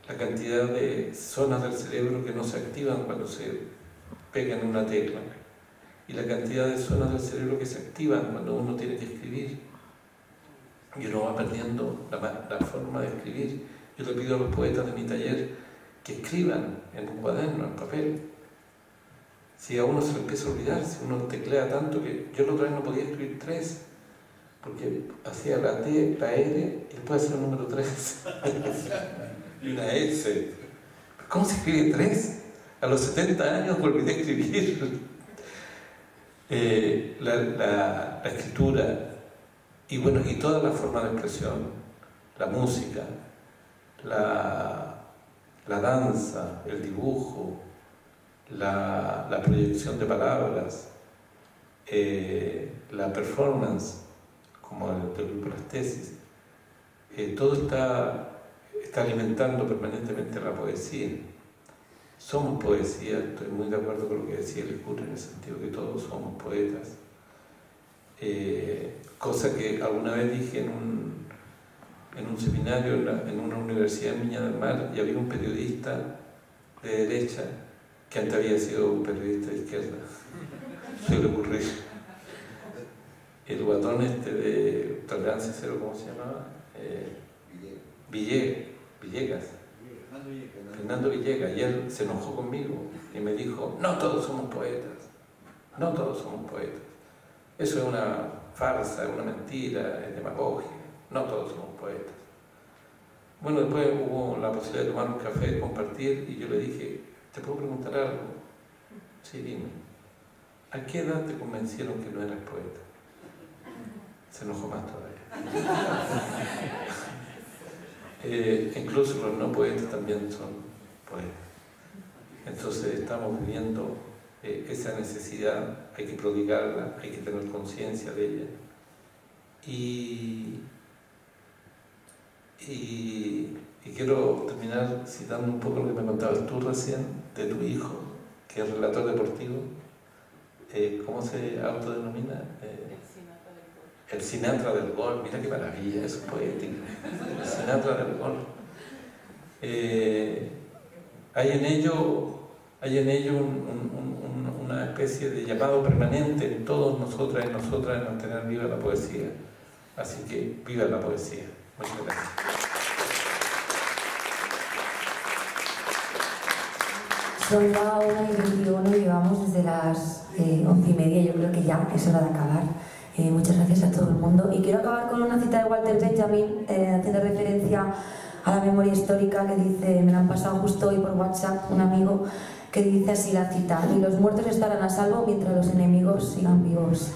la cantidad de zonas del cerebro que no se activan cuando se pega en una tecla y la cantidad de zonas del cerebro que se activan cuando uno tiene que escribir y uno va perdiendo la, la forma de escribir. Yo le pido a los poetas de mi taller que escriban en un cuaderno, en papel. Si a uno se le empieza a olvidar, si uno teclea tanto que yo la otra vez no podía escribir tres, porque hacía la T, la R y después hacía el número 3 y una S. ¿Cómo se escribe 3? A los 70 años volví a escribir eh, la, la, la, escritura y bueno, y toda la forma de expresión, la música, la, la danza, el dibujo, la, la proyección de palabras, eh, la performance, como el del grupo Las Tesis, eh, todo está, está alimentando permanentemente la poesía. Somos poesía, estoy muy de acuerdo con lo que decía el cura en el sentido que todos somos poetas. Eh, cosa que alguna vez dije en un, en un seminario en, la, en, una universidad en Viña del Mar y había un periodista de derecha que antes había sido un periodista de izquierda. Se le ocurrió el guatón este de Tolerancia Cero, ¿cómo se llamaba? Eh, Villegas. Villegas. Fernando Villegas. Y él se enojó conmigo y me dijo, no todos somos poetas. No todos somos poetas. Eso es una farsa, es una mentira, es demagogia. No todos somos poetas. Bueno, después hubo la posibilidad de tomar un café, compartir, y yo le dije, ¿te puedo preguntar algo? Sí, dime. ¿A qué edad te convencieron que no eras poeta? Se enojó más todavía. Eh, incluso los no poetas también son poetas. Entonces estamos viviendo eh, esa necesidad, hay que prodigarla, hay que tener conciencia de ella. Y, y, quiero terminar citando un poco lo que me contabas tú recién de tu hijo, que es relator deportivo. Eh, ¿Cómo se autodenomina? El Sinatra del gol, mira qué maravilla, es poético. El Sinatra del gol. Eh, hay en ello, hay en ello una especie de llamado permanente en todos nosotras y nosotras de mantener viva la poesía. Así que viva la poesía. Muchas gracias. Son la 1 y 21 y vamos desde las eh, once y media. Yo creo que ya es hora de acabar. Eh, muchas gracias a todo el mundo. Y quiero acabar con una cita de Walter Benjamin, eh, haciendo referencia a la memoria histórica que dice, me la han pasado justo hoy por WhatsApp un amigo que dice así la cita, y los muertos estarán a salvo mientras los enemigos sigan vivos.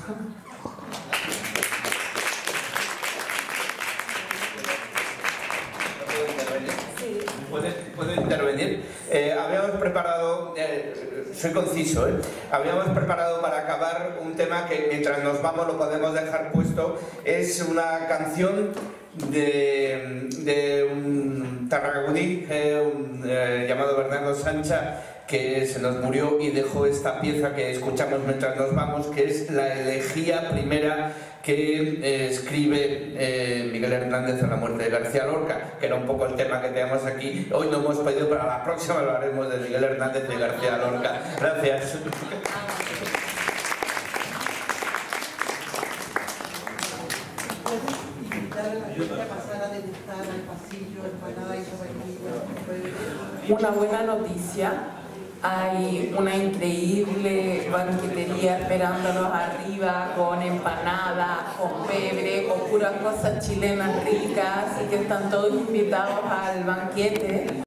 Soy conciso, ¿eh? habíamos preparado para acabar un tema que mientras nos vamos lo podemos dejar puesto, es una canción de, de un tarragudí llamado Bernardo Sancha que se nos murió y dejó esta pieza que escuchamos mientras nos vamos, que es la elegía primera que eh, escribe eh, Miguel Hernández en la muerte de García Lorca, que era un poco el tema que tenemos aquí. Hoy no hemos pedido, pero a la próxima hablaremos de Miguel Hernández y García Lorca. Gracias. Una buena noticia hay una increíble banquetería esperándolos arriba con empanadas, con pebre, o puras cosas chilenas ricas y que están todos invitados al banquete.